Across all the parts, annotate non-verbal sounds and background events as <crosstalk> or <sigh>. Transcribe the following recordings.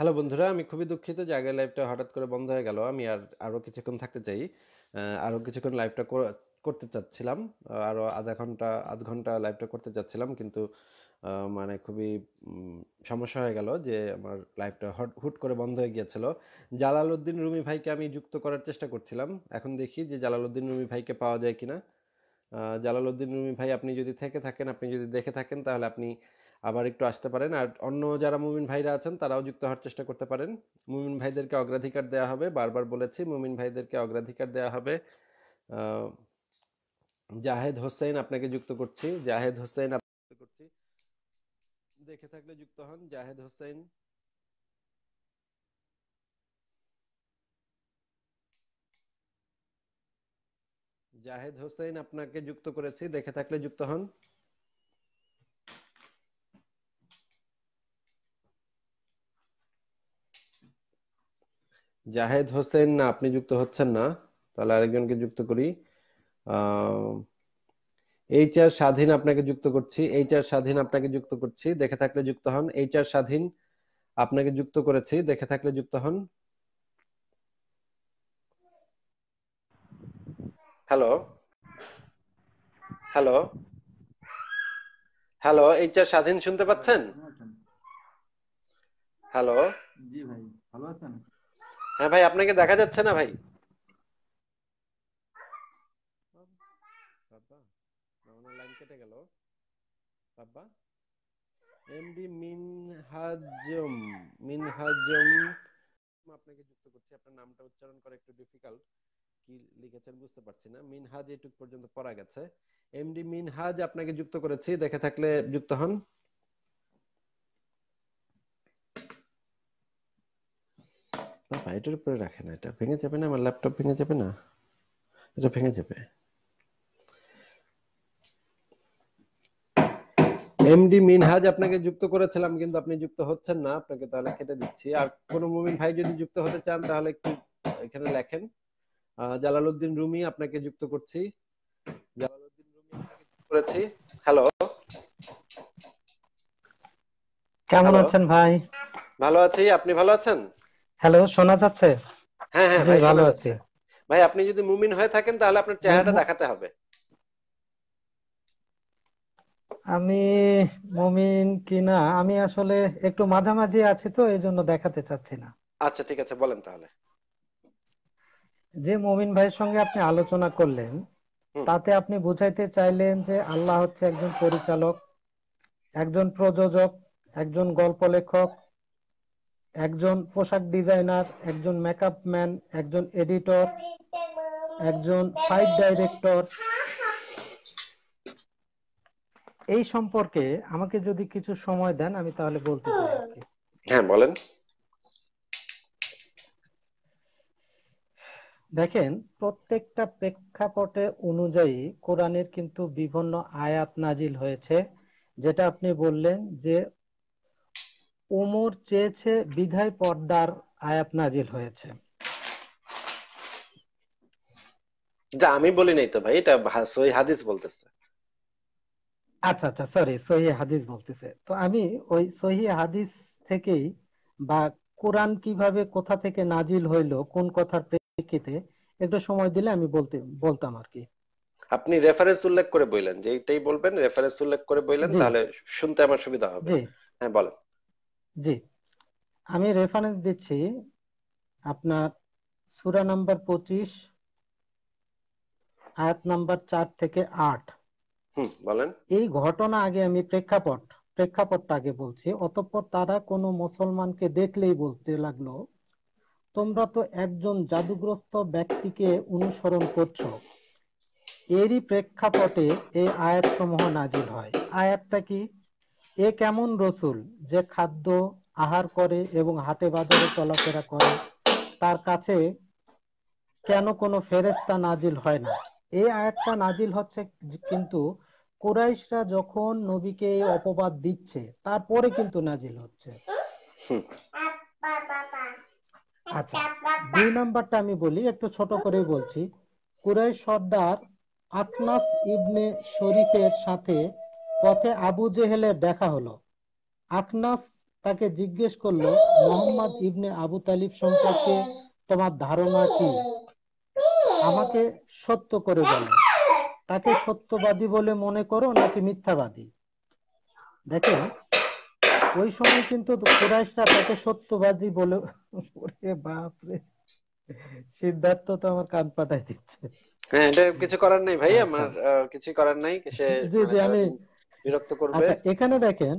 Hello বন্ধুরা, আমি খুবই দুঃখিত যে আগের লাইভটা হঠাৎ করে বন্ধ হয়ে গেল। আমি আর আরও কিছুক্ষণ থাকতে চাই। আরও কিছুক্ষণ লাইভটা করতে চাচ্ছিলাম। আরও আধা ঘণ্টা, আধ ঘণ্টা লাইভটা করতে চাচ্ছিলাম কিন্তু মানে খুবই সমস্যা হয়ে গেল যে আমার লাইভটা হট হুট করে বন্ধ হয়ে গিয়েছিল। জালালউদ্দিন রুমি ভাইকে আমি যুক্ত করার চেষ্টা করছিলাম। এখন দেখি যে জালালউদ্দিন রুমি ভাইকে পাওয়া যায় কিনা। জালালউদ্দিন রুমি ভাই, আপনি যদি থেকে থাকেন, আপনি যদি দেখে থাকেন, তাহলে আপনি আবার একটু আসতে পারেন। আর অন্য যারা মুমিন ভাইরা আছেন, তারাও যুক্ত হওয়ার চেষ্টা করতে পারেন। মুমিন ভাইদেরকে অগ্রাধিকার দেওয়া হবে, বারবার বলেছি, মুমিন ভাইদেরকে অগ্রাধিকার দেওয়া হবে। জাহেদ হোসেন, আপনাকে যুক্ত করছি। জাহেদ হোসেন করছি। দেখে থাকলে যুক্ত হন। জাহেদ হোসেন। জাহেদ হোসেন, আপনাকে যুক্ত করেছি। দেখে থাকলে যুক্ত হন। জাহেদ হোসেন না আপনি যুক্ত হচ্ছেন না তাহলে আরেকজনকে যুক্ত করি। এইচ আর স্বাধীন আপনাকে যুক্ত করছি এইচ আর স্বাধীন আপনাকে যুক্ত করছি দেখে থাকলে যুক্ত হন। এইচ আর স্বাধীন আপনাকে যুক্ত করেছি দেখে থাকলে যুক্ত হন। Hello hello hello H R Swadhin শুনতে পাচ্ছেন? হ্যালো জি ভাই ভালো আছেন? হ্যাঁ ভাই, আপনাকে দেখা যাচ্ছে না ভাই। কেটে গেল। বাবা এমডি মিনহাজম মিনহাজম আপনাকে যুক্ত করছি। আপনার নামটা উচ্চারণ করা একটু ডিফিকাল্ট কি লিখেছেন বুঝতে পারছি না। মিনহাজ এটুক পর্যন্ত পড়া গেছে। এমডি মিনহাজ আপনাকে যুক্ত করেছি। দেখে থাকলে যুক্ত হন। বাবা এটার উপরে রাখেন এটা ভেঙে যাবে না আমার ল্যাপটপ ভেঙে যাবে না? এটা ভেঙে যাবে। এমডি মিনহাজ আপনাকে যুক্ত করেছিলাম কিন্তু আপনি যুক্ত হচ্ছেন না আপনাকে তাহলে কেটে দিচ্ছি। আর কোনো মুমিন ভাই যদি যুক্ত হতে চান তাহলে একটু এখানে লেখেন। জালালউদ্দিন রুমি আপনাকে যুক্ত করছি। জালালউদ্দিন রুমি আপনাকে যুক্ত করেছি। হ্যালো কেমন আছেন ভাই? ভালো আছি আপনি ভালো আছেন? হ্যালো শোনা যাচ্ছে? হ্যাঁ হ্যাঁ ভাই ভালো আছি। ভাই আপনি যদি মুমিন হয়ে থাকেন তাহলে আপনার চেহারাটা দেখাতে হবে। আমি মুমিন কিনা? আমি আসলে একটু মাঝামাঝি আছি তো এই জন্য দেখাতে চাচ্ছি না। আচ্ছা ঠিক আছে বলেন তাহলে। যে মুমিন ভাইয়ের সঙ্গে আপনি আলোচনা করলেন তাতে আপনি বুঝাইতে চাইলেন যে আল্লাহ হচ্ছে একজন পরিচালক একজন প্রযোজক একজন গল্প লেখক একজন পোশাক ডিজাইনার একজন মেকআপ ম্যান একজন এডিটর একজন ফাইট ডাইরেক্টর এই সম্পর্কে আমাকে যদি কিছু সময় দেন আমি তাহলে বলতে চাই হ্যাঁ বলেন। দেখেন প্রত্যেকটা প্রেক্ষাপটে অনুযায়ী কোরআনের কিন্তু বিভিন্ন আয়াত নাজিল হয়েছে যেটা আপনি বললেন যে ওমর চেয়েছে বিধায় পর্দার আয়াত নাজিল হয়েছে। যা আমি বলি নাই তো ভাই এটা সহি হাদিস বলতেছে। আচ্ছা আচ্ছা সরি সহি হাদিস বলতেছে। তো আমি ওই সহি হাদিস থেকেই বা কোরআন কীভাবে কোথা থেকে নাজিল হইল কোন কথার প্রেক্ষিতে একটু সময় দিলে আমি বলতে বলতাম আর কি। আপনি রেফারেন্স উল্লেখ করে বললেন যে এইটাই বলবেন রেফারেন্স উল্লেখ করে বললেন তাহলে শুনতে আমার সুবিধা হবে। হ্যাঁ বলেন। জি। আমি রেফারেন্স দিচ্ছি আপনার সূরা নাম্বার পঁচিশ আয়াত নাম্বার চার থেকে আট। বলেন। এই ঘটনা আগে আমি প্রেক্ষাপট প্রেক্ষাপটটা আগে বলছি। অতঃপর তারা কোনো মুসলমানকে দেখলেই বলতে লাগল তোমরা তো একজন জাদুগ্রস্ত ব্যক্তিকে অনুসরণ করছ। এরই প্রেক্ষাপটে এই আয়াতসমূহ নাজিল হয়। আয়াতটা কি? এ কেমন রসূল যে খাদ্য আহার করে এবং হাটে বাজারে চলাফেরা করে? তার কাছে কেন কোনো ফেরেশতা নাজিল হয় না? এই আয়াতটা নাজিল হচ্ছে কিন্তু কুরাইশরা যখন নবীকে এই অপবাদ দিচ্ছে তারপরে কিন্তু নাজিল হচ্ছে। আচ্ছা দুই নাম্বারটা আমি বলি একটু ছোট করেই বলছি। কুরাইশ সর্দার আখনাস ইবনে শরীফের সাথে পথে আবু জেহেলের দেখা হলো। আখনাস তাকে জিজ্ঞেস করল মোহাম্মদ ইবনে আবু তালিব সম্পর্কে তোমার ধারণা কি? আমাকে সত্য করে বলো। তাকে সত্যবাদী বলে মনে করো নাকি মিথ্যাবাদী? দেখেন ওই সময় কিন্তু কুরাইশরা তাকে সত্যবাদী বলে ওরে বাপরে সিদ্ধার্থ তো আমার কান পাঠাই দিচ্ছে। হ্যাঁ এটা কিছু করার নেই ভাই আচ্ছা। আমার কিছু করার নাই সে জি মানে জি আমি সারাদিন বিরক্ত করবে? আচ্ছা এখানে দেখেন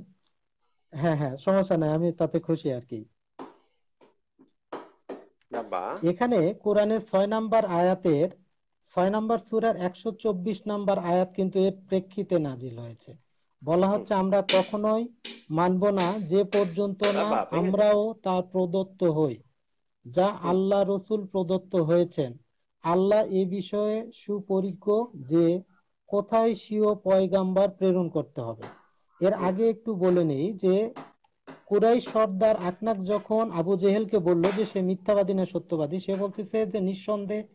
হ্যাঁ হ্যাঁ সমস্যা নাই আমি তাতে খুশি আর কি। এখানে কোরআনের ছয় নাম্বার আয়াতের ছয় নাম্বার সূরার একশো চব্বিশ নাম্বার আয়াত কিন্তু এর প্রেক্ষিতে নাজিল হয়েছে। বলা হচ্ছে আমরা কখনোই মানব না যে পর্যন্ত না আমরাও তার প্রদত্ত হই যা আল্লাহ রসুল প্রদত্ত হয়েছেন। আল্লাহ এ বিষয়ে সুপরিজ্ঞ যে কোথায় স্বীয় পয়গাম্বার প্রেরণ করতে হবে? এর আগে একটু বলে নেই যে, কুরাইশ সর্দার আকনাক যখন আবু জেহেলকে বলল যে সে মিথ্যাবাদী না সত্যবাদী, সে বলতেছে যে নিঃসন্দেহে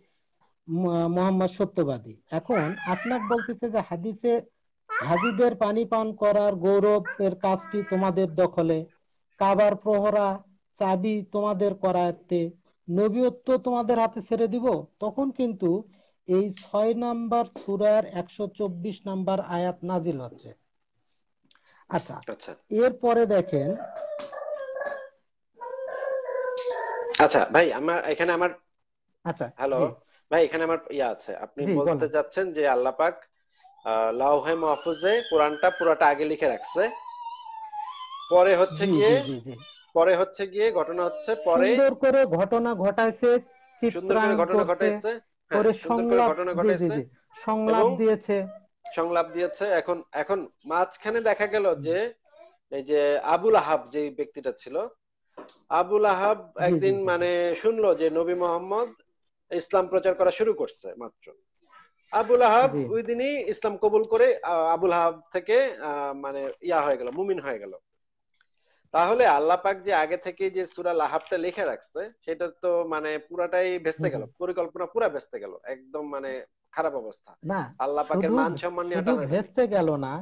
মোহাম্মদ সত্যবাদী। এখন আকনাক বলতেছে যে হাদিসে হাজিদের পানি পান করার গৌরবের কাজটি তোমাদের দখলে, কাবার প্রহরা চাবি তোমাদের করায়ত্তে নবীয়ত্ব তোমাদের হাতে ছেড়ে দিব, তখন কিন্তু এই ছয় নাম্বার সূরার একশো চব্বিশ নাম্বার আয়াত নাজিল হচ্ছে। আচ্ছা আচ্ছা। এরপরে দেখেন। আচ্ছা ভাই আমার এখানে আমার আচ্ছা হ্যালো ভাই এখানে আমার ইয়া আছে। আপনি বলতে যাচ্ছেন যে আল্লাহ পাক লাউহে মাহফুজে কোরআনটা পুরাটা আগে লিখে রাখছে। পরে হচ্ছে গিয়ে পরে হচ্ছে গিয়ে ঘটনা হচ্ছে পরে সুন্দর করে ঘটনা ঘটাইছে সুন্দর করে ঘটনা ঘটাইছে। করে সংলাপ সংলাপ দিয়েছে। সংলাপ দিয়েছে। এখন এখন মাঝখানে দেখা গেল যে এই যে আবুল আহাব যে ব্যক্তিটা ছিল আবুল আহাব একদিন মানে শুনলো যে নবী মোহাম্মদ ইসলাম প্রচার করা শুরু করছে মাত্র। আবুল আহাব। ওই দিনই ইসলাম কবুল করে আবুল আহাব থেকে আহ, মানে ইয়া হয়ে গেল মুমিন হয়ে গেল। তাহলে আল্লাহ পাক যে আগে থেকে যে সূরা লাহাবটা লিখে রাখছে সেটা তো মানে পুরাটাই ভেস্তে গেল পরিকল্পনা পুরা ভেস্তে গেল একদম মানে খারাপ অবস্থা। না আল্লাহ পাকের মান সম্মান নিয়ে ভেস্তে গেল না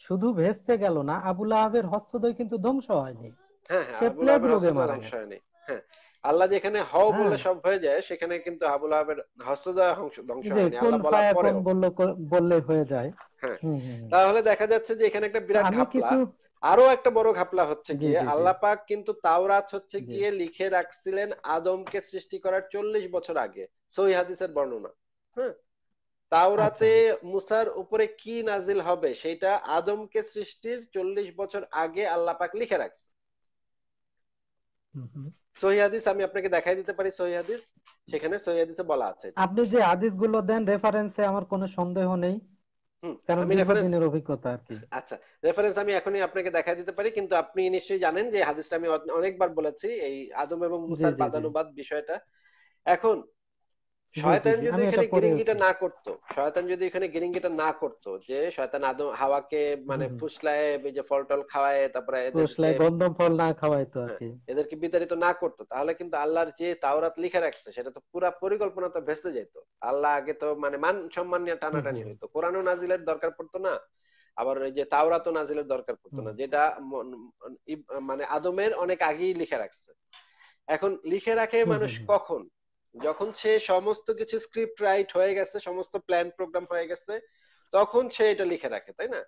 শুধু ভেস্তে গেল না আবুল আহাবের হস্তদ্বয় কিন্তু ধ্বংস হয়নি। হ্যাঁ হ্যাঁ সে প্লেগ রোগে মারা হয়নি। হ্যাঁ আল্লাহ যেখানে হও বলে। সব হয়ে যায় সেখানে কিন্তু আবুল আহাবের হস্তদ্বয় ধ্বংস হয়নি। আল্লাহ বলার ফায়াকুন বললে হয়ে যায়। হ্যাঁ। তাহলে দেখা যাচ্ছে যে এখানে একটা বিরাট ঘাপলা। আরও একটা বড় ঘাপলা হচ্ছে গিয়ে জি, জি। আল্লাহ পাক কিন্তু তাওরাত হচ্ছে। গিয়ে লিখে রাখছিলেন আদমকে সৃষ্টি করার চল্লিশ বছর আগে সহি হাদিসের বর্ণনা হ্যাঁ তাওরাতে আচ্ছা। মুসার উপরে কি নাজিল হবে সেটা আদমকে সৃষ্টির চল্লিশ বছর আগে আল্লাহ পাক লিখে রাখছে হুম, হুম। সহি হাদিস আমি আপনাকে দেখাই দিতে পারি সহি হাদিস সেখানে সহি হাদিসে বলা আছে আপনি যে হাদিসগুলো দেন রেফারেন্সে আমার কোনো সন্দেহ নেই কারণ দীর্ঘদিনের অভিজ্ঞতা আর কি আচ্ছা রেফারেন্স আমি এখনই আপনাকে দেখাই দিতে পারি কিন্তু আপনি নিশ্চয়ই জানেন যে হাদিসটা আমি অনেকবার বলেছি এই আদম এবং মুসার। বাদানুবাদ বিষয়টা এখন শয়তান যদি এখানে গিরিঙ্গিটা না করতো শয়তান যদি এখানে গিরিঙ্গিটা না করতো যে শয়তান আদম হাওয়াকে মানে। ফুসলায় এই যে ফল টল খাওয়ায় তারপরে এদেরকে গন্ধম ফল না খাওয়াইতো আর কি এদেরকে বিতাড়িত না করতো তাহলে কিন্তু আল্লাহর যে তাওরাত লিখে রাখছে সেটা তো পুরা পরিকল্পনা তো ভেস্তে যেত আল্লাহ আগে তো মানে মান সম্মান নিয়ে টানাটানি। হইতো। কোরআনও নাজিলের দরকার পড়তো না আবার ওই যে তাওরাতও নাজিলের দরকার পড়তো না যেটা মানে আদমের অনেক আগেই লিখে রাখছে। এখন লিখে রাখে মানুষ। কখন? যখন সে সমস্ত কিছু স্ক্রিপ্ট রাইট হয়ে গেছে সমস্ত প্ল্যান প্রোগ্রাম হয়ে গেছে তখন সে এটা লিখে রাখে তাই না?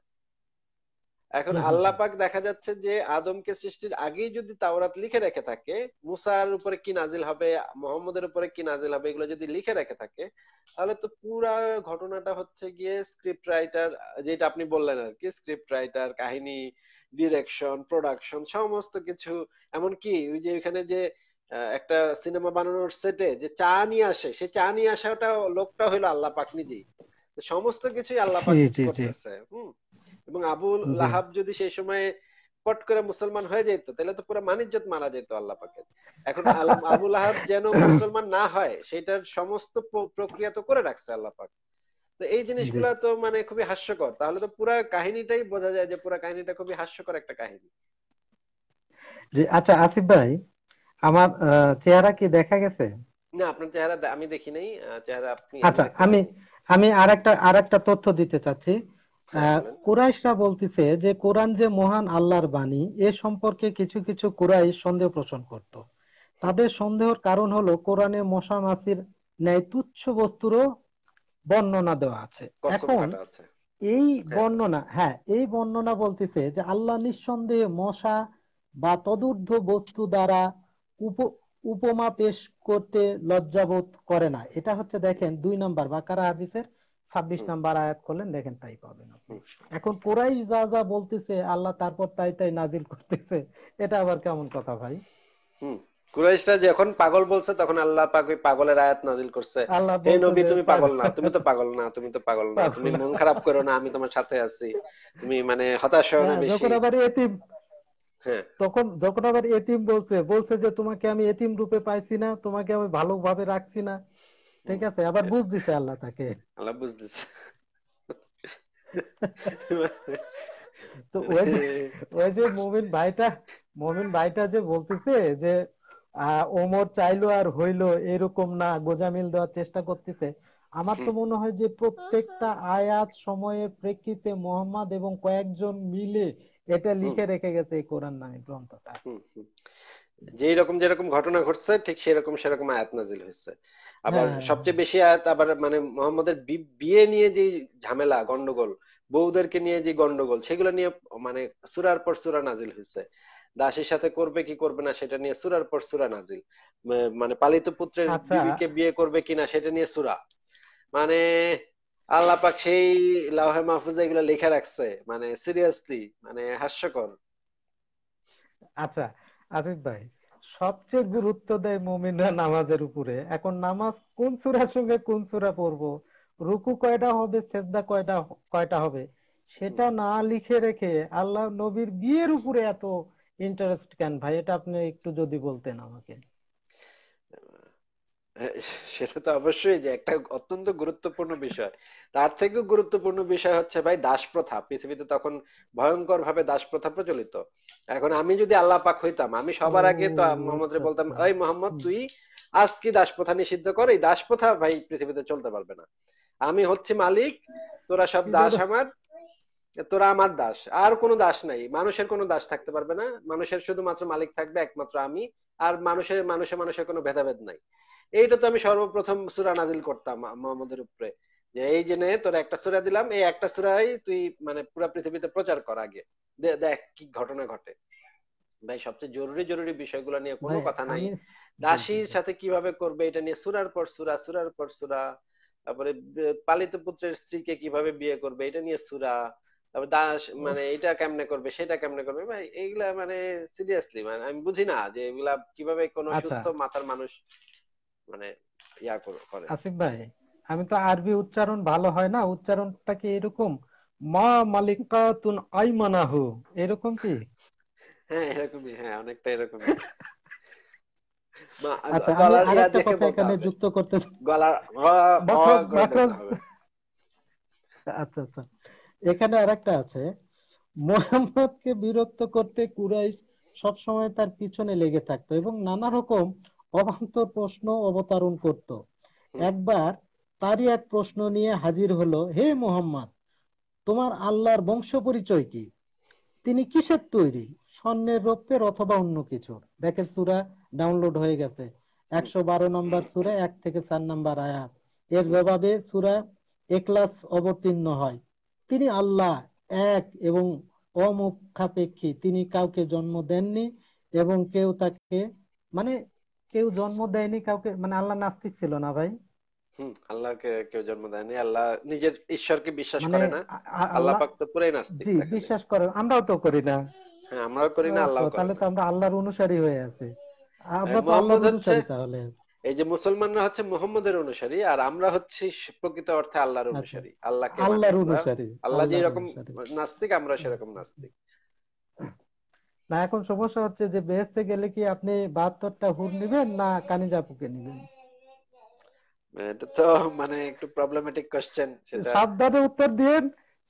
এখন আল্লাহ পাক দেখা যাচ্ছে যে আদমকে সৃষ্টির আগেই যদি তাওরাত লিখে রেখে থাকে মুসার উপরে কি নাজিল হবে মোহাম্মদের উপরে কি নাজিল হবে এগুলো যদি লিখে রেখে থাকে তাহলে তো পুরা ঘটনাটা হচ্ছে গিয়ে স্ক্রিপ্ট রাইটার যেটা আপনি বললেন আর কি স্ক্রিপ্ট রাইটার কাহিনী ডিরেকশন প্রোডাকশন সমস্ত কিছু এমনকি ওই যে ওইখানে যে একটা সিনেমা বানানোর সেটে যে চা নিয়ে আসে সে চা নিয়ে আসাটা লোকটা হলো আল্লাহ পাক নিজেই। সমস্ত কিছুই আল্লাহ পাক। করতেছে হুম। এবং আবুল লাহাব যদি সেই সময় পট করে মুসলমান হয়ে যেত তাহলে তো পুরো মানিজ্জত মারা যেত আল্লাহ পাকের এখন আল- আবু লাহাব যেন <laughs> মুসলমান না হয় সেটার সমস্ত প্রক্রিয়া তো করে রাখছে আল্লাহ পাক তো এই জিনিসগুলা তো মানে খুবই হাস্যকর। তাহলে তো পুরা কাহিনীটাই বোঝা যায় যে পুরা কাহিনীটা খুবই হাস্যকর একটা কাহিনী। জি আচ্ছা আসিফ ভাই আমার চেহারা কি দেখা গেছে? না আপনার চেহারা আমি দেখি নাই চেহারা আপনি আচ্ছা আমি। আমি আরেকটা আরেকটা তথ্য দিতে চাচ্ছি। হ্যাঁ কুরাইশরা বলতেছে যে কোরআন যে মহান আল্লাহর বাণী এ সম্পর্কে কিছু কিছু কুরাইশ সন্দেহ পোষণ করত। তাদের সন্দেহের কারণ হলো কোরআনে মশা মাছির ন্যায় তুচ্ছ বস্তুরও বর্ণনা দেওয়া আছে। এখন এই হ্যাঁ। বর্ণনা হ্যাঁ এই বর্ণনা বলতেছে যে আল্লাহ নিঃসন্দেহে মশা বা তদূর্ধ্ব বস্তু দ্বারা উপমা পেশ করতে লজ্জাবোধ করে না। এটা হচ্ছে দেখেন দুই নাম্বার বাকারা হাদিসের ছাব্বিশ নাম্বার আয়াত করলেন দেখেন তাই পাবেন আপনি। এখন কোরাইশ যা যা বলতেছে আল্লাহ তারপর তাই তাই নাজিল করতেছে এটা আবার কেমন কথা ভাই? কুরাইশরা যখন পাগল বলছে তখন আল্লাহ পাক ওই পাগলের আয়াত নাজিল করছে। হে নবী তুমি পাগল না তুমি তো পাগল না তুমি তো পাগল না তুমি মন খারাপ করো না আমি তোমার সাথে আছি। তুমি মানে হতাশ হও না হ্যাঁ, বেশি। যখন আবার এতিম হ্যাঁ তখন যখন আবার এতিম বলছে বলছে যে তোমাকে আমি এতিম রূপে পাইছি না তোমাকে আমি ভালোভাবে রাখছি না। ঠিক আছে? আবার বুঝ দিছে আল্লাহ তাকে। আল্লাহ বুঝতেছে তো ওই যে ওই যে মুমিন ভাইটা মুমিন ভাইটা যে বলতেছে যে ওমর চাইলো আর হইল এরকম না গোজামিল দেওয়ার চেষ্টা করতেছে। আমার তো মনে হয় যে প্রত্যেকটা আয়াত সময়ের প্রেক্ষিতে মোহাম্মদ এবং কয়েকজন মিলে এটা লিখে রেখে গেছে এই কোরআন নামে গ্রন্থটা। যেই রকম যেরকম ঘটনা ঘটছে ঠিক সেরকম সেরকম আয়াত নাজিল হয়েছে। আবার হ্যাঁ। সবচেয়ে বেশি আয়াত আবার মানে মোহাম্মদের বিয়ে নিয়ে যে ঝামেলা গন্ডগোল বউদেরকে নিয়ে যে গন্ডগোল সেগুলো নিয়ে মানে সূরার পর সূরা নাজিল হয়েছে। দাসীর সাথে করবে কি করবে না সেটা নিয়ে সূরার পর সুরা নাজিল। মানে পালিত পুত্রের আচ্ছা। বিবিকে বিয়ে করবে কিনা সেটা নিয়ে সুরা। মানে আল্লাহ পাক সেই লাউহে মাহফুজে এগুলো লিখে রাখছে মানে সিরিয়াসলি মানে হাস্যকর। আচ্ছা আরিফ ভাই, সবচেয়ে গুরুত্ব দেয় মুমিনরা নামাজের উপরে, এখন নামাজ কোন সূরার সঙ্গে কোন সূরা পড়ব? রুকু কয়টা হবে, সেজদা কয়টা কয়টা হবে? সেটা না লিখে রেখে আল্লাহ নবীর বিয়ের উপরে এত ইন্টারেস্ট কেন? ভাই, এটা আপনি একটু যদি বলতেন আমাকে। সেটা তো অবশ্যই যে একটা অত্যন্ত গুরুত্বপূর্ণ বিষয়। তার থেকেও গুরুত্বপূর্ণ বিষয় হচ্ছে ভাই দাস প্রথা পৃথিবীতে তখন ভয়ঙ্কর ভাবে দাস প্রথা প্রচলিত। এখন আমি যদি আল্লাহ পাক হইতাম আমি সবার আগে তো মোহাম্মদরে আচ্ছা বলতাম আচ্ছা। এই মোহাম্মদ হুম, তুই আজকে দাস প্রথা নিষিদ্ধ কর এই দাস প্রথা ভাই পৃথিবীতে চলতে পারবে না। আমি হচ্ছি মালিক তোরা সব দাস আমার তোরা আমার দাস। আর কোনো দাস নাই। মানুষের কোনো দাস থাকতে পারবে না। মানুষের শুধুমাত্র মালিক থাকবে একমাত্র আমি আর মানুষের মানুষে মানুষের কোনো ভেদাভেদ নাই। এইটা তো আমি সর্বপ্রথম সূরা নাজিল করতাম মুহাম্মদের উপরে। যে এই যে নে তোর একটা সূরা দিলাম এই একটা সূরাই তুই মানে পুরো পৃথিবীতে প্রচার কর আগে। দেখ কি ঘটনা ঘটে। ভাই সবচেয়ে জরুরি জরুরি বিষয়গুলো নিয়ে কোনো কথা নাই। দাসীর সাথে কীভাবে করবে এটা নিয়ে সূরার পর সূরা সূরার পর সূরা। তারপরে পালিত পুত্রের স্ত্রীকে কীভাবে বিয়ে করবে এটা নিয়ে সুরা। তারপর দাস মানে এটা কেমনে করবে সেটা কেমনে করবে? ভাই এইগুলা মানে সিরিয়াসলি মানে আমি বুঝি না যে এগুলা কীভাবে কোনো আচ্ছা। সুস্থ মাথার মানুষ মানে ইয়া করে করে। আসিফ ভাই আমি তো আরবি উচ্চারণ ভালো হয় না উচ্চারণটা কি এরকম? মা মালিকাতুন আইমানাহু এরকম কি? হ্যাঁ এরকমই হ্যাঁ অনেকটা এরকমই। আচ্ছা আমি আরেকটা কথা এখানে যুক্ত করতে গলার হ হ আচ্ছা আচ্ছা। এখানে আরেকটা আছে। মোহাম্মদকে বিরক্ত করতে কুরাইশ সবসময় তার পিছনে লেগে থাকতো এবং নানা রকম অবান্তর প্রশ্ন অবতারণ করত। একবার তারই এক প্রশ্ন নিয়ে হাজির হলো হে মোহাম্মদ তোমার আল্লাহর বংশ পরিচয় কি? তিনি কিসের তৈরি? স্বর্ণের রৌপ্যের অথবা অন্য কিছুর? দেখেন সূরা ডাউনলোড হয়ে গেছে। একশো বারো নম্বর সূরা এক থেকে চার নম্বর আয়াত। এর জবাবে সূরা এখলাস অবতীর্ণ হয়। তিনি আল্লাহ এক এবং অমুখাপেক্ষী। তিনি কাউকে জন্ম দেননি এবং কেউ তাকে মানে কেউ জন্ম দেয়নি কাউকে মানে আল্লাহ নাস্তিক ছিল না ভাই। হুম আল্লাহকে কেউ জন্ম দেয়নি আল্লাহ নিজের ঈশ্বরকে বিশ্বাস মানে করে না। আল্লাহ আল্লাহ পাক তো পুরাই নাস্তিক জি বিশ্বাস করে আমরাও তো করি না। হ্যাঁ আমরাও করি না করে তাহলে তো আমরা আল্লাহর অনুসারী হয়ে আছি। হ্যাঁ, আমরা তো আল্লাহর অনুসারী তাহলে। এই যে মুসলমানরা হচ্ছে মুহাম্মদের অনুসারী আর আমরা হচ্ছি প্রকৃত অর্থে আল্লাহর আচ্ছা। অনুসারী। আল্লাহকে আল্লাহর অনুসারী আল্লাহ যে রকম নাস্তিক আমরা সেরকম আচ্ছা। নাস্তিক। না এখন সমস্যা হচ্ছে যে বেহেস্তে গেলে কি আপনি বাহাত্তরটা হুর নিবেন না কানিজাপুকে নিবেন? এটা তো মানে একটু প্রবলেমেটিক কোশ্চেন সাবধানে উত্তর দিন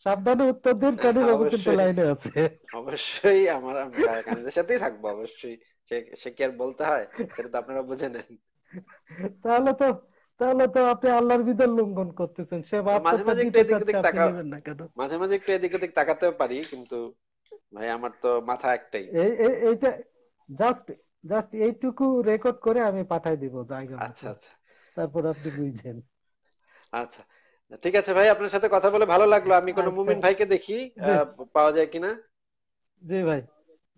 সাবধানে উত্তর দিন কানিজাপু কিন্তু লাইনে আছে। অবশ্যই আমার আমি সাথেই থাকব অবশ্যই। সে কি আর বলতে হয়? সেটা তো আপনারা বুঝে নেন। তাহলে তো তাহলে তো আপনি আল্লাহর বিধান লঙ্ঘন করতেছেন। সে মাঝে মাঝে একটু এদিক ওদিক তাকা কেন? মাঝে মাঝে একটু এদিক ওদিক তাকাতেও পারি কিন্তু ভাই আমার তো মাথা একটাই। এই এই- এইটা জাস্ট জাস্ট এইটুকু রেকর্ড করে আমি পাঠাই দিব জায়গা আচ্ছা আচ্ছা। তারপর আপনি বুঝছেন আচ্ছা। ঠিক আছে ভাই আপনার সাথে কথা বলে ভালো লাগল। আমি কোনো আচ্ছা। মুমিন ভাইকে দেখি পাওয়া যায় কিনা। জি ভাই।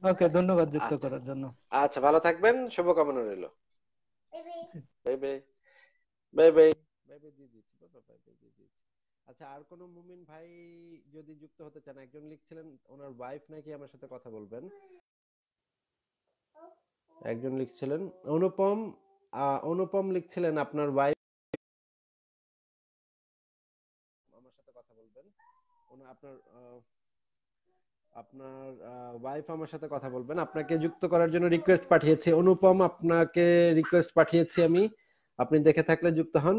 ওকে ধন্যবাদ যুক্ত আচ্ছা। করার জন্য। আচ্ছা ভালো থাকবেন। শুভকামনা রইল। Bye bye. Bye bye. Bye bye দিয়ে দিচ্ছি বাই বাই দিয়ে দিচ্ছি আচ্ছা আর কোনো মুমিন ভাই যদি যুক্ত হতে চান, একজন লিখছিলেন, ওনার ওয়াইফ নাকি আমার সাথে কথা বলবেন? একজন লিখছিলেন, অনুপম অনুপম লিখছিলেন, আপনার ওয়াইফ আমার সাথে কথা বলবেন। আপনার আপনার ওয়াইফ আমার সাথে কথা বলবেন। আপনাকে যুক্ত করার জন্য রিকোয়েস্ট পাঠিয়েছি। অনুপম, আপনাকে রিকোয়েস্ট পাঠিয়েছি আমি। আপনি দেখে থাকলে যুক্ত হন।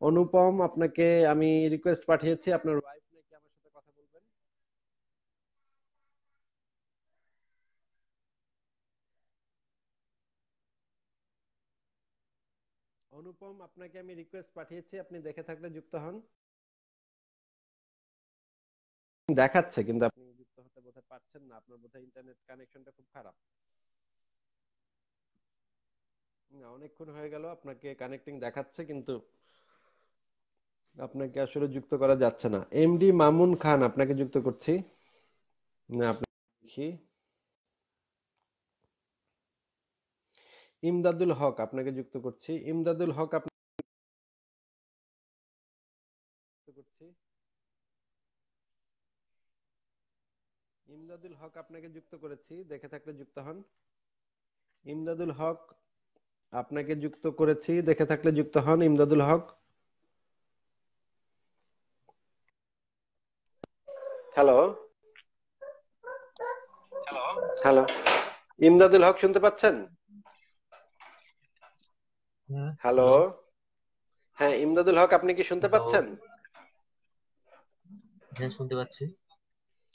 অনুপম, আপনাকে আমি রিকোয়েস্ট পাঠিয়েছি, আপনার ওয়াইফ নাকি আমার সাথে কথা বলবেন? অনুপম, আপনাকে আমি রিকোয়েস্ট পাঠিয়েছি, আপনি দেখে থাকলে যুক্ত হন। দেখাচ্ছে, কিন্তু আপনি যুক্ত হতে বোধহয় পারছেন না, আপনার বোধহয় ইন্টারনেট কানেকশনটা খুব খারাপ। না, অনেকক্ষণ হয়ে গেল, আপনাকে কানেক্টিং দেখাচ্ছে, কিন্তু আপনাকে আসলে যুক্ত করা যাচ্ছে না। এমডি মামুন খান, আপনাকে যুক্ত করছি। না, আপনি ইমদাদুল হক, আপনাকে যুক্ত করছি। ইমদাদুল হক করছি। ইমদাদুল হক, আপনাকে যুক্ত করেছি। দেখে থাকলে যুক্ত হন। ইমদাদুল হক, আপনাকে যুক্ত করেছি। দেখে থাকলে যুক্ত হন ইমদাদুল হক। হ্যালো হ্যালো ইমদাদুল হক শুনতে পাচ্ছেন? হ্যালো হ্যালো হ্যাঁ ইমদাদুল হক আপনি কি শুনতে পাচ্ছেন? হ্যাঁ শুনতে পাচ্ছি।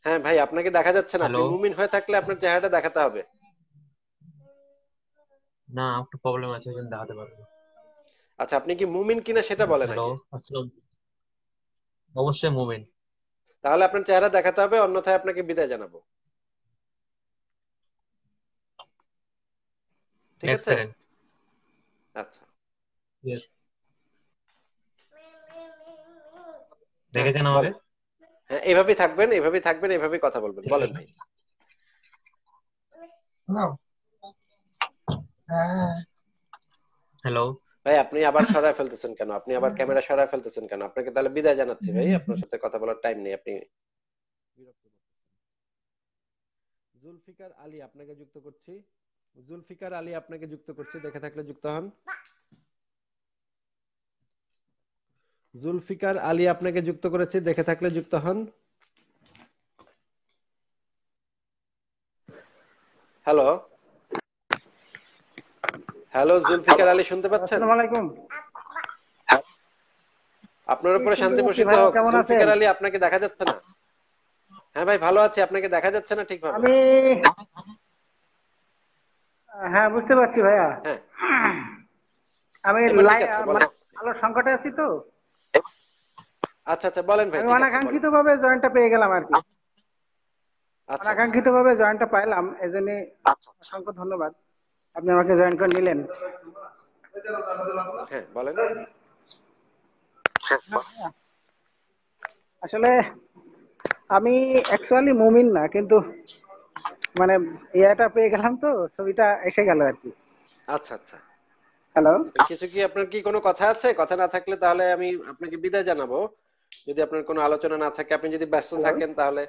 হ্যাঁ ভাই আপনাকে দেখা যাচ্ছে না। আপনি মুমিন হয়ে থাকলে আপনার চেহারাটা দেখাতে হবে। না একটু প্রবলেম আছে ওই দেখাতে পারব আচ্ছা আপনি কি মুমিন কিনা সেটা বলেন হ্যালো আসসালাম অবশ্যই মুমিন। তাহলে আপনার চেহারা দেখাতে হবে অন্যথায় আপনাকে বিদায় জানাব। ঠিক আছে? আচ্ছা। হ্যাঁ দেখেছেন হ্যাঁ এভাবেই থাকবেন এভাবেই থাকবেন এভাবেই কথা বলবেন। বলেন ভাই। হ্যালো ভাই, আপনি আবার সরায় ফেলতেছেন কেন? আপনি আবার ক্যামেরা সরায় ফেলতেছেন কেন? আপনাকে তাহলে বিদায় জানাচ্ছি ভাই, আপনার সাথে কথা বলার টাইম নেই, আপনি জুলফিকার আলী আপনাকে যুক্ত করছি। জুলফিকার আলী আপনাকে যুক্ত করছি, দেখে থাকলে যুক্ত হন। জুলফিকার আলী আপনাকে যুক্ত করেছি, দেখে থাকলে যুক্ত হন। হ্যালো হ্যালো জুলফিকার আলী শুনতে পাচ্ছেন? আসসালামু আলাইকুম। আপনার উপরে শান্তি বর্ষিত হোক জুলফিকার আলী আপনাকে দেখা যাচ্ছে না। হ্যাঁ ভাই ভালো আছি আপনাকে দেখা যাচ্ছে না ঠিকভাবে? আমি হ্যাঁ বুঝতে পারছি ভাইয়া। হ্যাঁ। আমি আলোর সংকটে আছি তো। আচ্ছা আচ্ছা বলেন ভাই আমি অনাকাঙ্ক্ষিত ভাবে জয়েন্টটা পেয়ে গেলাম আর কি। আচ্ছা অনাকাঙ্ক্ষিত ভাবে জয়েন্টটা পাইলাম এই জন্য অসংখ্য ধন্যবাদ। আপনি আমাকে জয়েন করে নিলেন। হ্যাঁ বলেন। আসলে আমি অ্যাকচুয়ালি মুমিন না কিন্তু মানে ইয়েটা পেয়ে গেলাম তো ছবিটা এসে গেল আর কি। আচ্ছা আচ্ছা। হ্যালো কিছু কি আপনার কি কোনো কথা আছে? কথা না থাকলে তাহলে আমি আপনাকে বিদায় জানাব। যদি আপনার কোনো আলোচনা না থাকে আপনি যদি ব্যস্ত থাকেন তাহলে।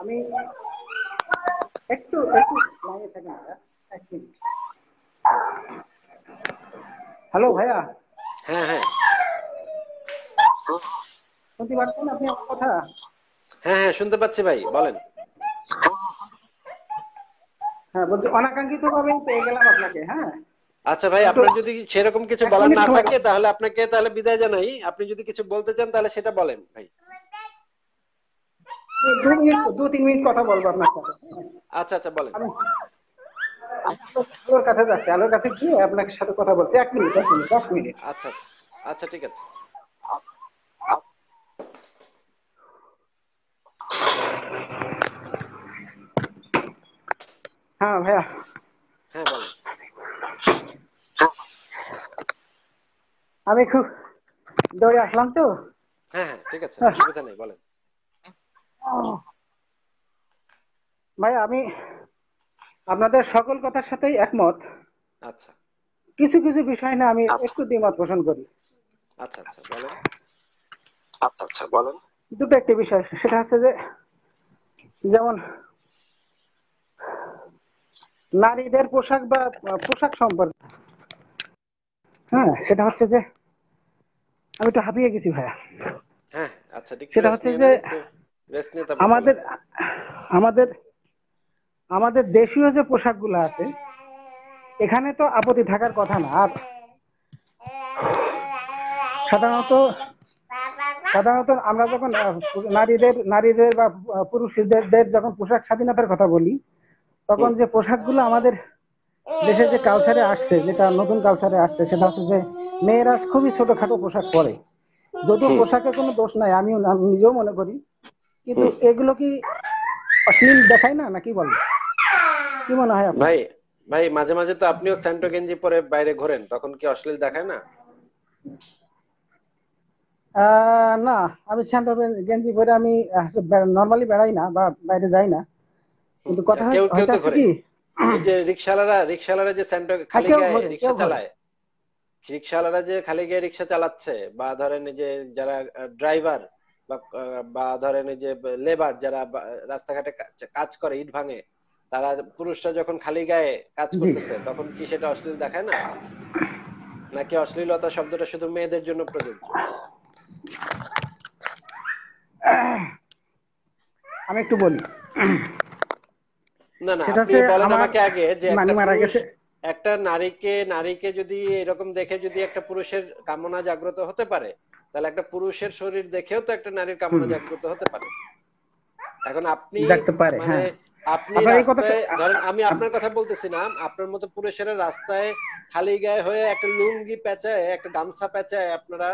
আমি একটু একটু লাইনে থাকেন এক মিনিট। হ্যালো ভাইয়া। হ্যাঁ হ্যাঁ। শুনতে পাচ্ছেন আপনি আমার কথা? হ্যাঁ হ্যাঁ শুনতে পাচ্ছি ভাই বলেন। হ্যাঁ বলছি অনাকাঙ্ক্ষিত ভাবে পেয়ে গেলাম আপনাকে হ্যাঁ? আচ্ছা ভাই আপনার যদি সেরকম কিছু বলার না থাকে তাহলে আপনাকে তাহলে বিদায় জানাই। আপনি যদি কিছু বলতে চান তাহলে সেটা বলেন ভাই। দু মিনিট দু তিন মিনিট কথা বলব আপনার সাথে। হ্যাঁ। আচ্ছা আচ্ছা বলেন। আমি আলোর কাছে যাচ্ছি আলোর কাছে গিয়ে আপনার সাথে কথা বলছি। এক মিনিট এক মিনিট দশ মিনিট। আচ্ছা আচ্ছা আচ্ছা ঠিক আছে। হ্যাঁ ভাইয়া। হ্যাঁ বলেন। আমি খুব দৌড়ে আসলাম তো। হ্যাঁ হ্যাঁ ঠিক আছে অসুবিধা নেই বলেন। ভাই আমি আপনাদের সকল কথার সাথেই একমত। আচ্ছা। কিছু কিছু বিষয় না আমি একটু দ্বিমত পোষণ করি। আচ্ছা আচ্ছা বলেন। আচ্ছা আচ্ছা বলেন। দুটো একটি বিষয় সেটা হচ্ছে যে যেমন নারীদের পোশাক বা পোশাক সম্পর্কে। হ্যাঁ সেটা হচ্ছে যে আমি একটু হাঁপিয়ে গেছি ভাইয়া। হ্যাঁ আচ্ছা সেটা হচ্ছে যে রেস্ট নিয়ে তারপর আমাদের আমাদের আমাদের দেশীয় যে পোশাকগুলো আছে এখানে তো আপত্তি থাকার কথা না। আর সাধারণত সাধারণত আমরা যখন নারীদের নারীদের বা পুরুষদের যখন পোশাক স্বাধীনতার কথা বলি তখন যে পোশাকগুলো আমাদের দেশের যে কালচারে আসছে যেটা নতুন কালচারে আসছে সেটা হচ্ছে যে মেয়েরা খুবই ছোটখাটো পোশাক পরে। যদিও পোশাকে কোনো দোষ নাই আমিও আমি নিজেও মনে করি। কিন্তু এগুলো কি অশ্লীল দেখায় না? নাকি বলেন কি মনে হয় ভাই ভাই মাঝে মাঝে তো আপনিও স্যান্টো গেঞ্জি পরে বাইরে ঘোরেন তখন কি অশ্লীল দেখায় না? না আমি স্যান্ডো গেঞ্জি পরে আমি নর্মালি বেড়াই না বা বাইরে যাই না। কিন্তু কথা কেউ কেউ তো ঘোরে। যে রিক্সাওয়ালারা রিক্সাওয়ালারা যে স্যান্টো খালি কেউ গায়ে রিক্সা চালায় রিক্সাওয়ালারা যে খালি গায়ে রিক্সা চালাচ্ছে বা ধরেন এই যে যারা ড্রাইভার বা ধরেন এই যে লেবার যারা রাস্তাঘাটে কাজ করে ইট ভাঙে তারা পুরুষরা যখন খালি গায়ে কাজ করতেছে তখন কি সেটা অশ্লীল দেখায় না? নাকি অশ্লীলতা শব্দটা শুধু মেয়েদের জন্য প্রযোজ্য? আমি একটু বলি। না না আপনি বলেন আমাকে আগে যে গেছে। একটা নারীকে নারীকে যদি এরকম দেখে যদি একটা পুরুষের কামনা জাগ্রত হতে পারে তাহলে একটা পুরুষের শরীর দেখেও তো একটা নারীর কামনা জাগ্রত হতে পারে। এখন আপনি দেখতে পারে, মানে হ্যাঁ। আপনি ধরেন আমি আপনার কথা বলতেছি না আপনার মতো পুরুষেরা রাস্তায় খালি গায়ে হয়ে একটা লুঙ্গি পেঁচায় একটা গামছা পেঁচায় আপনারা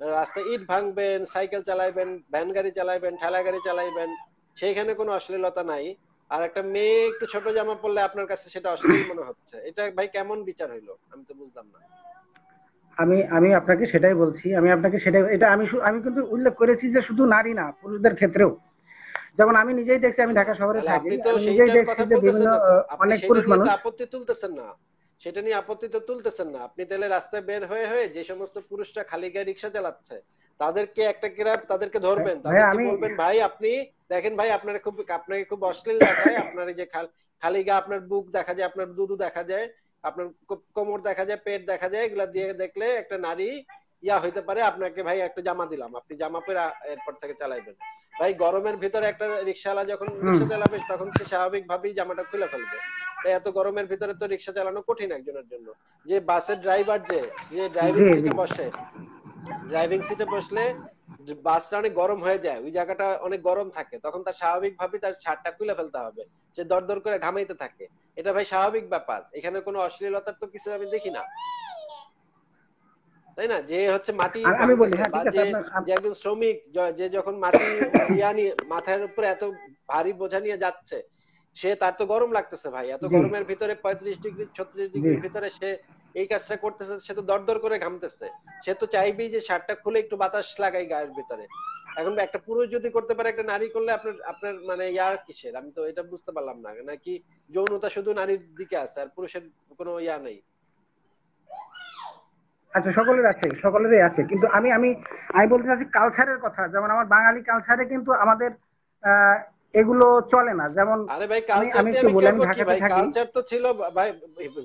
রাস্তায় ইট ভাঙবেন সাইকেল চালাইবেন ভ্যান গাড়ি চালাইবেন ঠেলা গাড়ি চালাইবেন সেইখানে কোনো অশ্লীলতা নাই। আর একটা মেয়ে একটু ছোট জামা পরলে আপনার কাছে সেটা অশ্লীল মনে হচ্ছে। এটা ভাই কেমন বিচার হইল? আমি তো বুঝলাম না। আমি আমি আপনাকে সেটাই বলছি আমি আপনাকে সেটাই এটা আমি আমি কিন্তু উল্লেখ করেছি যে শুধু নারী না পুরুষদের ক্ষেত্রেও। যেমন আমি নিজেই দেখছি আমি ঢাকা শহরে থাকি নিজেই দেখছি যে বিভিন্ন অনেক পুরুষ মানুষ আপত্তি তুলতেছেন না। সেটা নিয়ে আপত্তি তো তুলতেছেন না। আপনি তাহলে রাস্তায় বের হয়ে হয়ে যে সমস্ত পুরুষরা খালি গায়ে রিক্সা চালাচ্ছে তাদেরকে একটা করে তাদেরকে ধরবেন ভাই, তাদেরকে বলবেন ভাই আপনি দেখেন ভাই আপনার খুব আপনাকে খুব অশ্লীল দেখায় আপনার এই যে খালি গা আপনার বুক দেখা যায় আপনার দুদু দেখা যায় আপনার কোমর দেখা যায় পেট দেখা যায় এগুলা দিয়ে দেখলে একটা নারী ইয়া হইতে পারে। আপনাকে ভাই একটা জামা দিলাম। আপনি জামা পরে এরপর থেকে চালাইবেন। ভাই গরমের ভিতরে একটা রিক্সাওয়ালা যখন রিক্সা চালাবে তখন সে স্বাভাবিক ভাবেই জামাটা খুলে ফেলবে। তাই এত গরমের ভিতরে তো রিক্সা চালানো কঠিন একজনের জন্য। যে বাসের ড্রাইভার যে যে ড্রাইভিং সিটে বসে ড্রাইভিং সিটে বসলে বাসটা অনেক গরম হয়ে যায় ওই জায়গাটা অনেক গরম থাকে তখন তার স্বাভাবিক ভাবে তার শার্টটা খুলে ফেলতে হবে। সে দরদর করে ঘামাইতে থাকে। এটা ভাই স্বাভাবিক ব্যাপার। এখানে কোনো অশ্লীলতার তো কিছু আমি দেখি না। তাই না? যে হচ্ছে মাটি হ্যাঁ, যে একজন শ্রমিক যে যখন মাটি নিয়ে মাথার উপরে এত ভারী বোঝা নিয়ে যাচ্ছে সে তার তো গরম লাগতেছে ভাই। এত গরমের ভিতরে পঁয়ত্রিশ ডিগ্রি ছত্রিশ ডিগ্রির ভিতরে সে এই কাজটা করতেছে সে তো দরদর করে ঘামতেছে। সে তো চাইবেই যে শার্টটা খুলে একটু বাতাস লাগাই গায়ের ভিতরে। এখন একটা পুরুষ যদি করতে পারে একটা নারী করলে আপনার আপনার মানে ইয়ার কিসের? আমি তো এটা বুঝতে পারলাম না। নাকি যৌনতা শুধু নারীর দিকে আছে আর পুরুষের কোনো ইয়া নেই? আচ্ছা সকলের আছে সকলেরই আছে। কিন্তু আমি আমি আমি বলতে চাচ্ছি কালচারের কথা। যেমন আমার বাঙালি কালচারে কিন্তু আমাদের আহ, এগুলো চলে না। যেমন আরে ভাই কালচার আমি কি। কালচার তো ছিল ভাই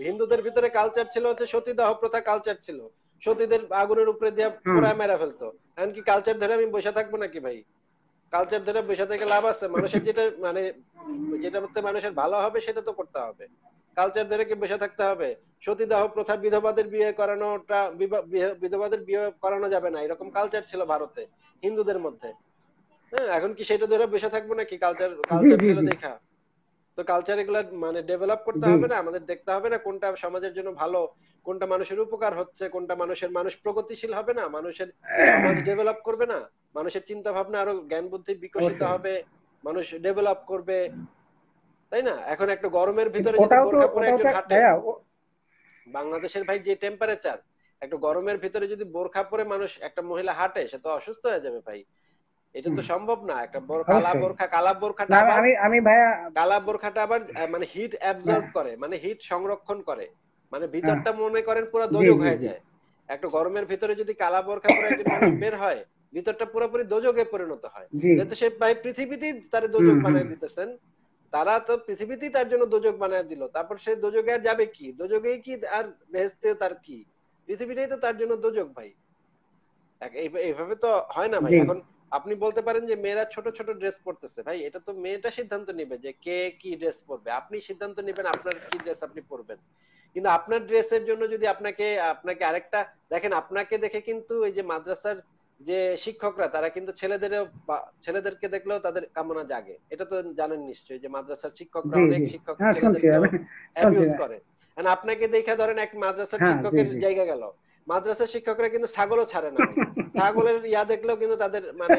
হিন্দুদের ভিতরে কালচার ছিল হচ্ছে সতীদাহ প্রথা কালচার ছিল। সতীদের আগুনের উপরে দিয়ে। পোড়ায় মেরা ফেলতো। এমনকি কালচার ধরে আমি বসে থাকব নাকি ভাই? কালচার ধরে বসে থেকে লাভ আছে। মানুষের যেটা মানে যেটা মধ্যে মানুষের ভালো হবে সেটা তো করতে হবে। কালচার ধরে কি বসে থাকতে হবে? সতীদাহ প্রথা বিধবাদের বিয়ে করানোটা বিধবাদের বিয়ে করানো যাবে না। এরকম কালচার ছিল ভারতে হিন্দুদের মধ্যে। হ্যাঁ এখন কি সেটা ধরে বসে থাকব নাকি? কালচার কালচার ছিল দেখা। তো কালচার এগুলা মানে ডেভেলপ করতে হবে না আমাদের দেখতে হবে না কোনটা সমাজের জন্য ভালো কোনটা মানুষের উপকার হচ্ছে কোনটা মানুষের মানুষ প্রগতিশীল হবে না মানুষের সমাজ ডেভেলপ করবে না মানুষের চিন্তা ভাবনা আরও জ্ঞান বুদ্ধি বিকশিত হবে মানুষ ডেভেলপ করবে তাই না? এখন একটা গরমের ভিতরে যদি ওটাও বোরখা পরে একজন হাঁটে বাংলাদেশের ভাই যে টেম্পারেচার একটা গরমের ভিতরে যদি বোরখা পরে মানুষ একটা মহিলা হাঁটে সে তো অসুস্থ হয়ে যাবে ভাই। এটা তো সম্ভব না একটা বোর- কালা বোরখা কালা বোরখাটা না আমি- আমি ভাইয়া কালা বোরখাটা আবার মানে হিট অ্যাবজর্ব করে মানে হিট সংরক্ষণ করে। মানে ভিতরটা মনে করেন পুরো দোজক হ্যাঁ। হয়ে যায়। একটা গরমের ভিতরে যদি কালা বোরখা পরে একজন মানুষ <coughs> বের হয় ভিতরটা পুরোপুরি দোজকে পরিণত হয়। যেহেতু সে ভাই পৃথিবীতেই তার দোজক। বানায় দিতেছেন তারা তো পৃথিবীতেই তার জন্য দোজক বানায় দিল। তারপর সে দোজকে আর যাবে কি? দোজকেই কি আর বেহেস্তে তার কি? পৃথিবীটাই তো তার জন্য দোজক ভাই। এইভাবে তো হয় না ভাই। এখন আপনি বলতে পারেন যে মেয়েরা ছোট ছোট ড্রেস পরতেছে। ভাই এটা তো মেয়েটা সিদ্ধান্ত নেবে যে কে কি ড্রেস পরবে। আপনি সিদ্ধান্ত নেবেন আপনার কি ড্রেস আপনি পরবেন। কিন্তু আপনার ড্রেসের জন্য যদি আপনাকে আপনাকে আরেকটা দেখেন আপনাকে দেখে কিন্তু এই যে মাদ্রাসার যে শিক্ষকরা তারা কিন্তু ছেলেদের ছেলেদেরকে দেখলেও তাদের কামনা জাগে। এটা তো জানেন নিশ্চয়ই যে মাদ্রাসার শিক্ষকরা অনেক শিক্ষক হ্যাঁ ছেলেদেরকে অ্যাবিউজ করে। আপনাকে দেখে ধরেন এক মাদ্রাসার হ্যাঁ, শিক্ষকের জায়গা গেল। মাদ্রাসার শিক্ষকরা কিন্তু ছাগলও ছাড়ে না। ছাগলের ইয়া দেখলেও কিন্তু তাদের মানে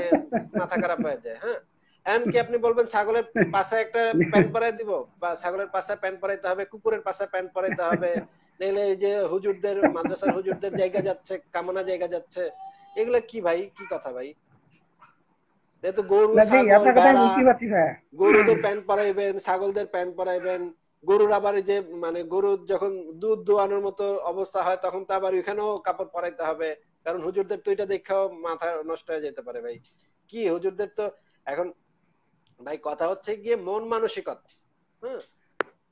মাথা খারাপ হয়ে যায় হ্যাঁ? এমনকি আপনি বলবেন ছাগলের পাশে একটা প্যান্ট পরাই দিব বা ছাগলের পাশে প্যান্ট পরাইতে হবে কুকুরের পাশে প্যান্ট পরাইতে হবে নাইলে এই যে হুজুরদের মাদ্রাসার হুজুরদের জায়গা যাচ্ছে কামনা জায়গা যাচ্ছে এগুলো কি ভাই? কি কথা ভাই? গরু ছাগল গরুদের প্যান্ট পরাইবেন ছাগলদের প্যান্ট পরাইবেন গরুর আবার যে মানে গরুর যখন দুধ দোয়ানোর মতো অবস্থা হয়, তখন তো আবার ওইখানেও কাপড় পরাইতে হবে। কারণ হুজুরদের তো এটা দেখেও মাথা নষ্ট হয়ে যেতে পারে ভাই। কি হুজুরদের তো, এখন ভাই কথা হচ্ছে গিয়ে মন মানসিকতা হ্যাঁ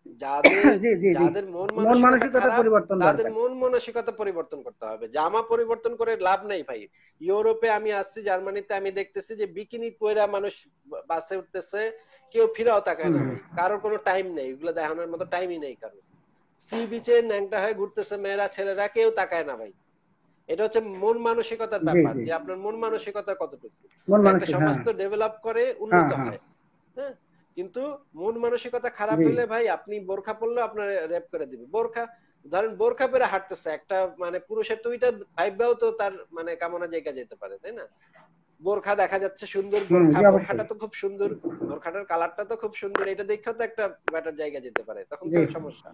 <coughs> যাদের মন মন মানসিকতা পরিবর্তন তাদের মন মানসিকতা পরিবর্তন করতে হবে। জামা পরিবর্তন করে লাভ নেই ভাই। ইউরোপে আমি আসছি জার্মানিতে আমি দেখতেছি যে বিকিনি পয়রা মানুষ বাসে উঠতেছে কেউ ফিরাও তাকায় না ভাই। কারোর কোনো টাইম নেই। এগুলো দেখানোর মতো টাইমই নেই কারও সি বিচে ন্যাংটা হয়ে ঘুরতেছে মেয়েরা ছেলেরা কেউ তাকায় না ভাই। এটা হচ্ছে মন মানসিকতার ব্যাপার যে আপনার মন মানসিকতা কতটুকু। একটা সমাজ হ্যাঁ। তো ডেভেলপ করে উন্নত হ্যাঁ। হয়। হ্যাঁ? কিন্তু মন মানসিকতা খারাপ হলে ভাই আপনি বোরখা পরলে আপনার রেপ করে দিবে। বোরখা ধরেন বোরখা পরে হাঁটতেছে একটা মানে পুরুষের তো ওইটা ভাইবাও তো তার মানে কামনা জায়গা যেতে পারে তাই না? বোরখা দেখা যাচ্ছে সুন্দর বোরখা বোরখাটা তো খুব সুন্দর বোরখাটার কালারটা তো খুব সুন্দর এটা দেখেও তো একটা ব্যাটার জায়গা যেতে পারে তখন তো সমস্যা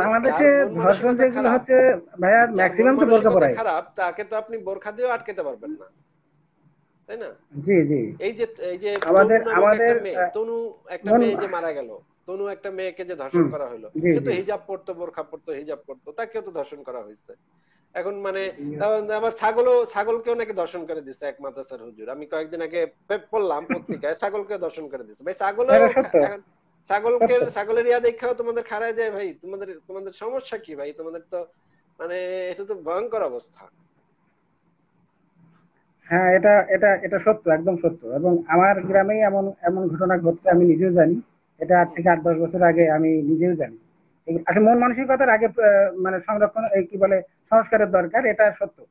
বাংলাদেশে ধর্ষণ যেগুলো খারাপ, হচ্ছে ভাইয়া ম্যাক্সিমাম তো মানসিকতা পরায় খারাপ তাকে তো আপনি বোরখা দিয়েও আটকাতে পারবেন না। তাই না? জি জি। এই যে এই যে আমাদের- তনু আমাদের, একটা মেয়ে, তনু একটা মেয়ে যে মারা গেল তনু একটা মেয়েকে যে ধর্ষণ করা হলো সে তো হিজাব পরতো বোরখা পরতো হিজাব পরতো তাকেও তো ধর্ষণ করা হয়েছে। এখন মানে আবার ছাগলও ছাগলকেও নাকি ধর্ষণ করে দিচ্ছে এক মাদ্রাসার হুজুর। আমি কয়েকদিন আগে পড়লাম পত্রিকায় ছাগলকে দর্শন করে দিচ্ছে ভাই ছাগল। ছাগলকে ছাগলের ইয়া দেখাও তোমাদের খারায় যায় ভাই। তোমাদের তোমাদের সমস্যা কি ভাই? তোমাদের তো মানে এটা তো ভয়ঙ্কর অবস্থা। হ্যাঁ এটা এটা এটা সত্য একদম সত্য। এবং আমার গ্রামে এমন এমন ঘটনা ঘটছে আমি নিজেও জানি। এটা আট থেকে আট দশ বছর আগে আমি নিজেও জানি। আসলে মন মানসিকতার আগে মানে সংরক্ষণ এই কি বলে সংস্কারের দরকার এটা সত্য।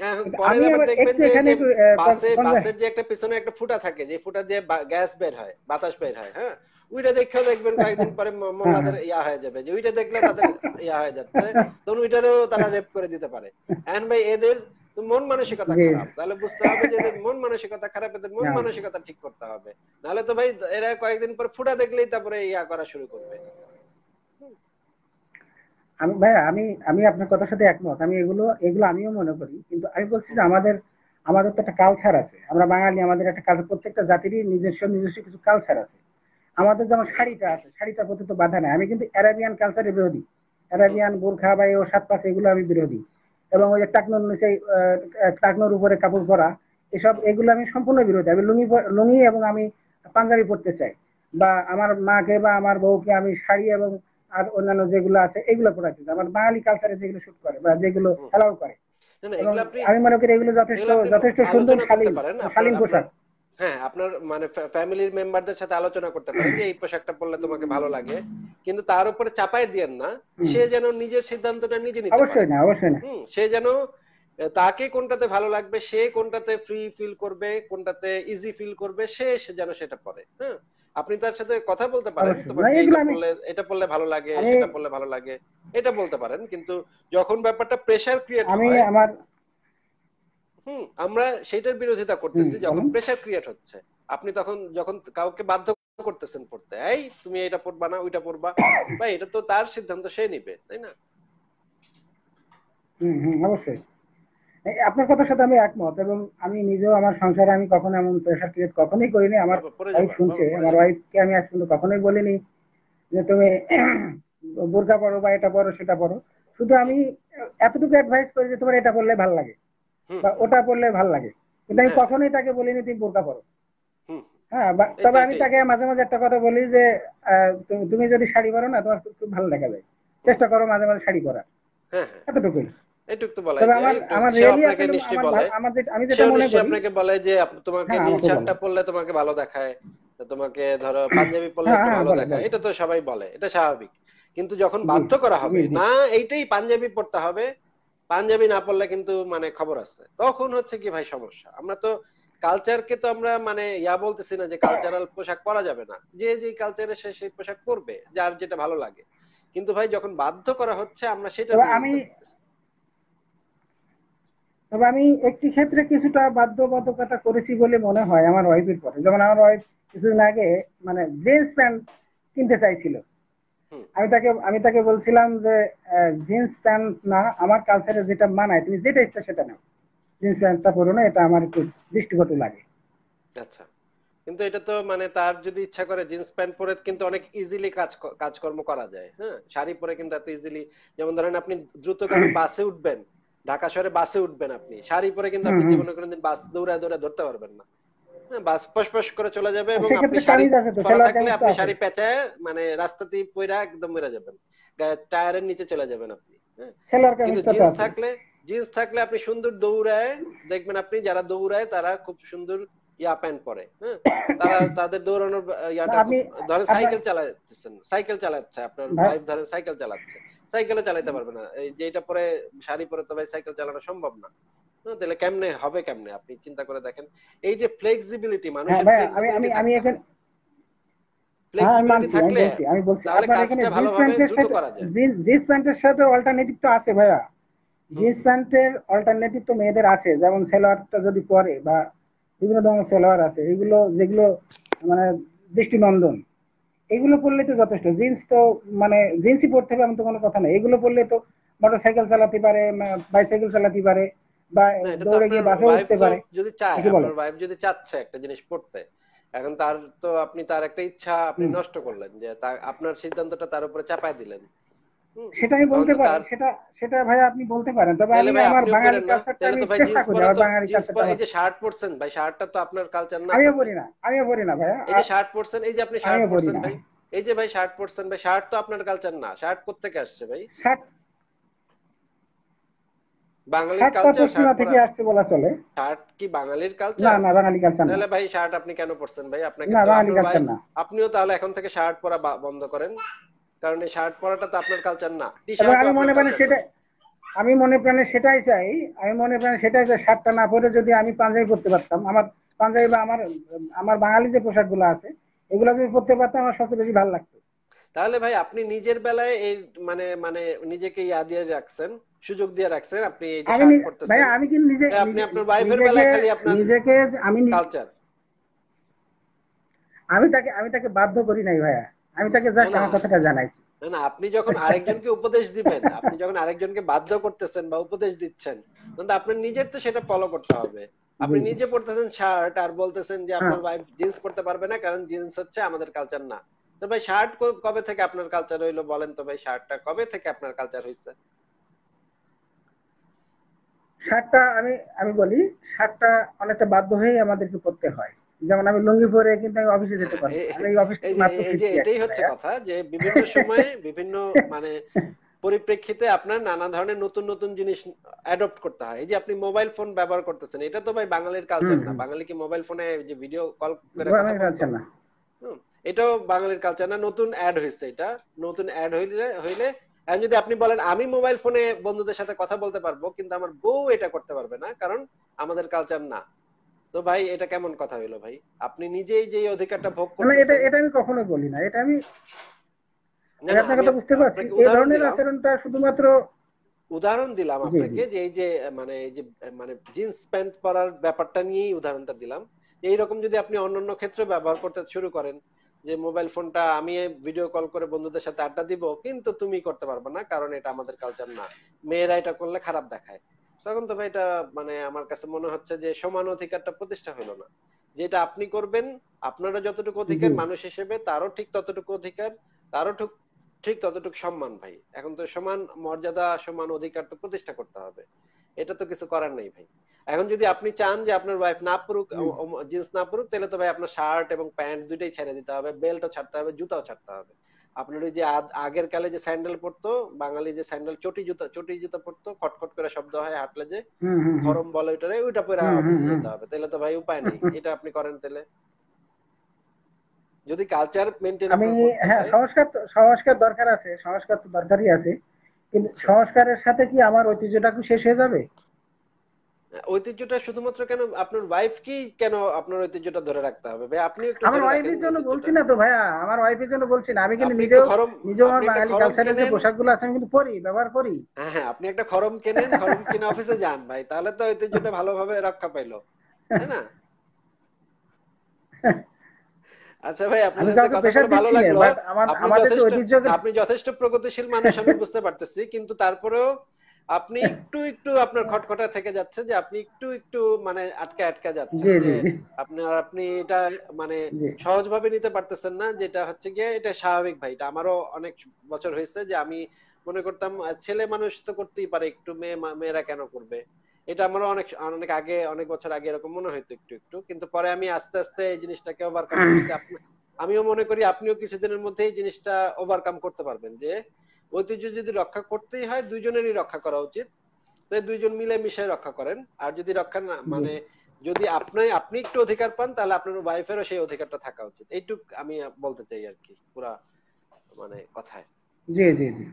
এখন কিন্তু পরে আমি আবার আবার দেখবেন একটু যে এখানে যে একটু, আহ, বাসে কোন- কোন- বাসের যে একটা পিছনে একটা ফুটা থাকে যে ফুটা দিয়ে গ্যাস বের হয় বাতাস বের হয় হ্যাঁ? ওইটা দেখেও দেখবেন কয়েকদিন পরে মোল্লাদের ইয়া হয়ে যাবে যে ওইটা দেখলে তাদের ইয়া হয়ে যাচ্ছে। তখন ওইটারও তারা রেপ করে দিতে পারে। এখন ভাই এদের তো মন মানসিকতা খারাপ। তাহলে বুঝতে হবে যে মন মানসিকতা খারাপ এদের মন। মানসিকতা ঠিক করতে হবে। নাহলে তো ভাই এরা কয়েকদিন পর ফুটা দেখলেই তারপরে ইয়া করা শুরু করবে। আমি ভাইয়া আমি আমি আপনার কথার সাথে একমত। আমি এগুলো এগুলো আমিও মনে করি। কিন্তু আমি বলছি যে আমাদের আমাদের তো একটা কালচার আছে। আমরা বাঙালি আমাদের একটা কালচার প্রত্যেকটা জাতিরই নিজস্ব নিজস্ব কিছু কালচার আছে। আমাদের যেমন শাড়িটা আছে শাড়িটার প্রতি তো বাধা নেই। আমি কিন্তু অ্যারাবিয়ান কালচারের বিরোধী। অ্যারাবিয়ান বোরখা বা ও সাত পাশে এগুলো আমি বিরোধী। এবং ওই যে টাকনোর নিচে টাকনোর উপরে কাপড় পরা এসব এগুলো আমি সম্পূর্ণ বিরোধী। আমি লুঙ্গি লুঙ্গি এবং আমি পাঞ্জাবি পরতে চাই। বা আমার মাকে বা আমার বউকে আমি শাড়ি এবং আর অন্যান্য যেগুলো আছে এগুলো পরা চাই। আমার বাঙালি কালচারে যেগুলো শুট করে বা যেগুলো অ্যালাউ করে। আমি মনে করি এগুলো যথেষ্ট যথেষ্ট সুন্দর শালীন শালীন পোশাক। হ্যাঁ আপনার মানে ফ্যামিলির মেম্বারদের সাথে আলোচনা করতে পারেন যে এই পোশাকটা পরলে তোমাকে ভালো লাগে। কিন্তু তার উপরে চাপাই দিয়েন না। সে যেন নিজের সিদ্ধান্তটা নিজে নিতে পারে। অবশ্যই না অবশ্যই না। সে যেন তাকে কোনটাতে ভালো লাগবে সে কোনটাতে ফ্রি ফিল করবে কোনটাতে ইজি ফিল করবে সে যেন সেটা পরে। হ্যাঁ আপনি তার সাথে কথা বলতে পারেন এটা পড়লে ভালো লাগে সেটা পড়লে ভালো লাগে এটা বলতে পারেন। কিন্তু যখন ব্যাপারটা প্রেসার ক্রিয়েট আমি আমার হুম আমরা সেটার বিরোধিতা করতেছি যখন প্রেসার ক্রিয়েট হচ্ছে। আপনি তখন যখন কাউকে বাধ্য করতেছেন পড়তে এই তুমি এটা পড়বা না ওইটা পড়বা। <coughs> ভাই এটা তো তার সিদ্ধান্ত সে নিবে তাই না? হুম হুম অবশ্যই। আপনার কথার সাথে আমি একমত এবং আমি নিজেও আমার সংসারে আমি কখনো এমন প্রেশার ক্রিয়েট কখনোই করিনি। আমার ওয়াইফ শুনছে আমার ওয়াইফকে আমি আজ পর্যন্ত কখনোই বলিনি যে তুমি <coughs> বোরকা পড়ো বা এটা পড়ো সেটা পড়ো শুধু আমি এতটুকু অ্যাডভাইস করি যে তোমার এটা পড়লে ভালো লাগে। বা ওটা পড়লে ভালো লাগে। কিন্তু আমি হ্যাঁ। কখনোই তাকে বলিনি তুমি বোরকা হুম, হ্যাঁ তবে আমি তাকে মাঝে মাঝে একটা কথা বলি যে তুমি- যদি শাড়ি পরো না তোমার খুব ভালো দেখা যায়। চেষ্টা করো মাঝে মাঝে শাড়ি পরার। হ্যাঁ হ্যাঁ। এতটুকুই। আপনাকে বলে। যে তোমাকে নীল শার্টটা পরলে তোমাকে ভালো দেখায় তোমাকে ধরো পাঞ্জাবি পরলে ভালো দেখায়। এটা তো সবাই বলে এটা স্বাভাবিক। কিন্তু যখন বাধ্য করা হবে। না এইটাই পাঞ্জাবি পড়তে হবে পাঞ্জাবি না পড়লে কিন্তু মানে খবর আছে। তখন হচ্ছে কি ভাই সমস্যা? আমরা তো কালচারকে তো আমরা মানে ইয়া বলতেছি না যে কালচারাল পোশাক পরা যাবে না। যে যে কালচারে সে সেই পোশাক পরবে যার যেটা ভালো লাগে। কিন্তু ভাই যখন বাধ্য করা হচ্ছে আমরা সেটা আমি- তবে আমি একটি ক্ষেত্রে কিছুটা বাধ্যবাধকতা করেছি বলে মনে হয় আমার ওয়াইফের পরে। যেমন আমার ওয়াইফ কিছুদিন আগে মানে জিন্স প্যান্ট কিনতে চাইছিল। আমি তাকে আমি তাকে বলছিলাম যে জিন্স প্যান্ট না আমার কালচারে যেটা মানায় তুমি যেটা ইচ্ছা সেটা নাও। জিন্স প্যান্টটা পরো না এটা আমার একটু দৃষ্টিকটু লাগে। আচ্ছা। কিন্তু এটা তো মানে তার যদি ইচ্ছা করে জিন্স প্যান্ট পরে কিন্তু অনেক ইজিলি কাজ কাজকর্ম করা যায় হ্যাঁ? শাড়ি পরে কিন্তু এত ইজিলি যেমন ধরেন আপনি দ্রুতগামী বাসে উঠবেন ঢাকা শহরে বাসে উঠবেন আপনি শাড়ি পরে কিন্তু আপনি। জীবনে কোনোদিন বাস দৌড়ায় দৌড়ায় ধরতে পারবেন না। বাস ফসফস করে চলে যাবে এবং আপনি শাড়ি পরা থাকলে আপনি শাড়ি পেঁচায় মানে রাস্তাতেই পইরা একদম মেরে যাবেন। টায়ারের নিচে চলে যাবেন আপনি হ্যাঁ। কিন্তু জিন্স থাকলে জিন্স থাকলে আপনি সুন্দর দৌড়ায় দেখবেন আপনি যারা দৌড়ায় তারা খুব সুন্দর ইয়া প্যান্ট পরে হ্যাঁ। তারা <coughs> তাদের দৌড়ানোর ইয়াটা ধরেন সাইকেল চালাচ্ছেন সাইকেল চালাচ্ছে আপনার ভাই- ধরেন সাইকেল চালাচ্ছে। সাইকেলে চালাতে পারবে না এই যে এটা পরে শাড়ি পরে তো ভাই সাইকেল চালানো সম্ভব না। হ্যাঁ, তাহলে কেমনে হবে কেমনে? আপনি চিন্তা করে দেখেন। এই যে ফ্লেক্সিবিলিটি হ্যাঁ মানুষের আমি আমি আমি এখানে হ্যাঁ ফ্লেক্সিবিলিটি থাকলে আমি বলছি তাহলে কাজটা ভালোভাবে দ্রুত করা যায়। জিন্স জিন্স প্যান্টের সাথে অল্টারনেটিভ তো আছে ভাইয়া। জিন্স প্যান্টের অল্টারনেটিভ তো মেয়েদের আছে যেমন সেলোয়ারটা যদি পরে বা বিভিন্ন ধরনের সেলোয়ার আছে এগুলো যেগুলো মানে দৃষ্টিনন্দন এগুলো পরলে তো যথেষ্ট। জিন্স তো মানে জিন্সই পরতে হবে এমন তো কোনো কথা নেই। এগুলো পড়লে তো মোটরসাইকেল চালাতে পারে বাইসাইকেল চালাতে পারে। বা দৌড়ে গিয়ে আপনার বাসে উঠতে পারে। যদি চায় আপনার ওয়াইফ যদি চাচ্ছে একটা জিনিস পড়তে এখন তার তো আপনি তার একটা ইচ্ছা আপনি নষ্ট করলেন যে আপনার সিদ্ধান্তটা তার উপরে চাপায় দিলেন। সেটা আমি বলতে পারি সেটা সেটা ভাই আপনি বলতে পারেন। তবে আমি ভাই আমার বাঙালি কালচারটা আমি চেষ্টা করি আমার বাঙালি কালচারটা এই যে শার্ট পরছেন ভাই শার্টটা তো আপনার কালচার না আমিও তো না আমিও পড়ি না ভাইয়া এই যে শার্ট পরছেন এই যে আপনি শার্ট পরছেন ভাই এই যে ভাই শার্ট পরছেন ভাই শার্ট তো আপনার কালচার না শার্ট কোত্থেকে আসছে ভাই? বাঙালির কালচার শার্ট থেকে আসছে বলা চলে। শার্ট কি বাঙালির কালচার না বাঙালি কালচার তাহলে ভাই শার্ট আপনি কেন পরছেন ভাই? আপনাকে না বাঙালি কালচার না। আপনিও তাহলে এখন থেকে শার্ট পরা বন্ধ করেন। কারণ এই শার্ট পরাটা তো আপনার কালচার না। আমি মনে প্রাণে সেটা আমি মনে প্রাণে সেটাই চাই। আমি মনে প্রাণে সেটাই চাই শার্টটা না পরে যদি আমি পাঞ্জাবি পরতে পারতাম। আমার পাঞ্জাবি বা আমার আমার বাঙালি যে পোশাকগুলো আছে এগুলো যদি পরতে পারতাম আমার সবচেয়ে বেশি ভালো লাগতো। তাহলে ভাই আপনি নিজের বেলায় এই মানে মানে নিজেকে ইয়া দিয়ে রাখছেন। সুযোগ দিয়ে রাখছেন আপনি এই যে আমি নি- আমি কিন্তু নিজে আপনি আপনার বেলায় খালি আপনার নিজেকে আমি কালচার আমি তাকে আমি তাকে বাধ্য করি নাই ভাইয়া। আমি তাকে জাস্ট আমার কথাটা জানাই। না না আপনি যখন আরেকজনকে উপদেশ দিবেন আপনি যখন আরেকজনকে বাধ্য করতেছেন বা উপদেশ দিচ্ছেন তখন আপনার নিজের তো সেটা ফলো করতে হবে। আপনি নিজে পড়তেছেন শার্ট আর বলতেছেন যে আপনার হ্যাঁ। ওয়াইফ জিন্স পড়তে পারবে না কারণ জিন্স হচ্ছে আমাদের কালচার না। তো ভাই শার্ট কবে থেকে আপনার কালচার হইল বলেন তো ভাই শার্টটা কবে থেকে আপনার কালচার হইছে? শার্টটা আমি আমি বলি শার্টটা অনেকটা বাধ্য হয়েই আমাদেরকে পড়তে হয়। যেমন আমি লুঙ্গি পরে কিন্তু আমি অফিসে যেতে পারি আমি অফিস এটাই হচ্ছে কথা যে বিভিন্ন সময়ে বিভিন্ন মানে পরিপ্রেক্ষিতে আপনার নানা ধরনের নতুন নতুন জিনিস অ্যাডপ্ট করতে হয়। এই যে আপনি মোবাইল ফোন ব্যবহার করতেছেন এটা তো ভাই বাঙালির কালচার না। বাঙালি কি মোবাইল ফোনে যে ভিডিও কল করে কথা বলতো? না। এটাও বাঙালির কালচার না। নতুন অ্যাড হয়েছে এটা। নতুন অ্যাড হইলে হইলে এখন যদি আপনি বলেন আমি মোবাইল ফোনে বন্ধুদের সাথে কথা বলতে পারব কিন্তু আমার বউ এটা করতে পারবে না কারণ আমাদের কালচার না। তো ভাই এটা কেমন কথা হইল ভাই? আপনি নিজেই যে অধিকারটা ভোগ মানে এটা এটা আমি কখনোই বলি না। এটা আমি আপনার কথা বুঝতে পারছি। এই উদাহরণ ধরনের দিলাম। আচরণটা শুধুমাত্র উদাহরণ দিলাম আপনাকে যে এই যে মানে এই যে মানে জিন্স প্যান্ট পরার ব্যাপারটা নিয়েই উদাহরণটা দিলাম। এইরকম যদি আপনি অন্যান্য ক্ষেত্রে ব্যবহার করতে শুরু করেন যে মোবাইল ফোনটা আমি ভিডিও কল করে বন্ধুদের সাথে আড্ডা দিব কিন্তু তুমি করতে পারবে না কারণ এটা আমাদের কালচার না। মেয়েরা এটা করলে খারাপ দেখায়। তখন তো ভাই এটা মানে আমার কাছে মনে হচ্ছে যে সমান অধিকারটা প্রতিষ্ঠা হলো না। যেটা আপনি করবেন আপনারও যতটুকু অধিকার মানুষ হিসেবে তারও ঠিক ততটুকু অধিকার তারও ঠিক ঠিক ততটুকু সম্মান ভাই। এখন তো সমান মর্যাদা সমান অধিকার তো প্রতিষ্ঠা করতে হবে। এটা তো কিছু করার নেই ভাই। এখন যদি আপনি চান যে আপনার ওয়াইফ না পড়ুক জিন্স না পড়ুক তাহলে তো ভাই আপনার শার্ট এবং প্যান্ট দুইটাই ছেড়ে দিতে হবে বেল্টও ছাড়তে হবে জুতাও ছাড়তে হবে। আপনার ওই যে আগের কালে যে স্যান্ডেল পরতো বাঙালি যে স্যান্ডেল চটি জুতা চটি জুতা পরতো খটখট করে শব্দ হয় হাঁটলে যে খরম বলে ওইটারে ওইটা পরে অফিসে যেতে হবে তাহলে তো ভাই উপায় নেই <laughs> এটা আপনি করেন তাহলে। যদি কালচার মেনটেন আমি হ্যাঁ সংস্কার সংস্কার দরকার আছে সংস্কার তো দরকারই আছে কিন্তু আচ্ছা। সংস্কারের সাথে কি আমার ঐতিহ্যটা কি শেষ হয়ে যাবে? ঐতিহ্যটা শুধুমাত্র কেন আপনার ওয়াইফ কি কেন আপনার ঐতিহ্যটা ধরে রাখতে হবে? ভাই আপনি একটু আমার ওয়াইফের জন্য বলছি না তো ভাইয়া আমার ওয়াইফের জন্য বলছি না। আমি কিন্তু নিজেও নিজেও আমার বাঙালি কালচারের যে পোশাকগুলো আছে আমি কিন্তু পরি ব্যবহার করি। হ্যাঁ হ্যাঁ আপনি একটা খরম কেনেন খরম কিনে অফিসে যান ভাই তাহলে তো ঐতিহ্যটা ভালোভাবে রক্ষা পাইলো তাই না? আচ্ছা ভাই আপনার সাথে কথা বলে ভালো লাগল। আপনি যথেষ্ট প্রগতিশীল মানুষ আমি বুঝতে পারতেছি কিন্তু তারপরেও আপনি একটু একটু আপনার খটখটা থেকে যাচ্ছে যে আপনি একটু একটু মানে আটকে আটকে যাচ্ছেন জি যে আপনার আপনি এটা মানে সহজভাবে নিতে পারতেছেন না যেটা হচ্ছে গিয়ে এটা স্বাভাবিক ভাই। এটা আমারও অনেক বছর হয়েছে যে আমি মনে করতাম ছেলে মানুষ তো করতেই পারে একটু মেয়ে মেয়েরা কেন করবে? এটা আমারও অনেক অনেক আগে অনেক বছর আগে এরকম মনে হতো একটু একটু। কিন্তু পরে আমি আস্তে আস্তে এই জিনিসটাকে ওভারকাম করছি। <coughs> আমিও মনে করি আপনিও কিছুদিনের মধ্যে এই জিনিসটা ওভারকাম করতে পারবেন যে ঐতিহ্য যদি রক্ষা করতেই হয় দুইজনেরই রক্ষা করা উচিত। তাই দুইজন মিলে মিশে রক্ষা করেন। আর যদি রক্ষা না মানে যদি আপনি আপনি একটু অধিকার পান তাহলে আপনার ওয়াইফেরও সেই অধিকারটা থাকা উচিত। এইটুক আমি বলতে চাই আর কি পুরা মানে কথায়। জি জি জি।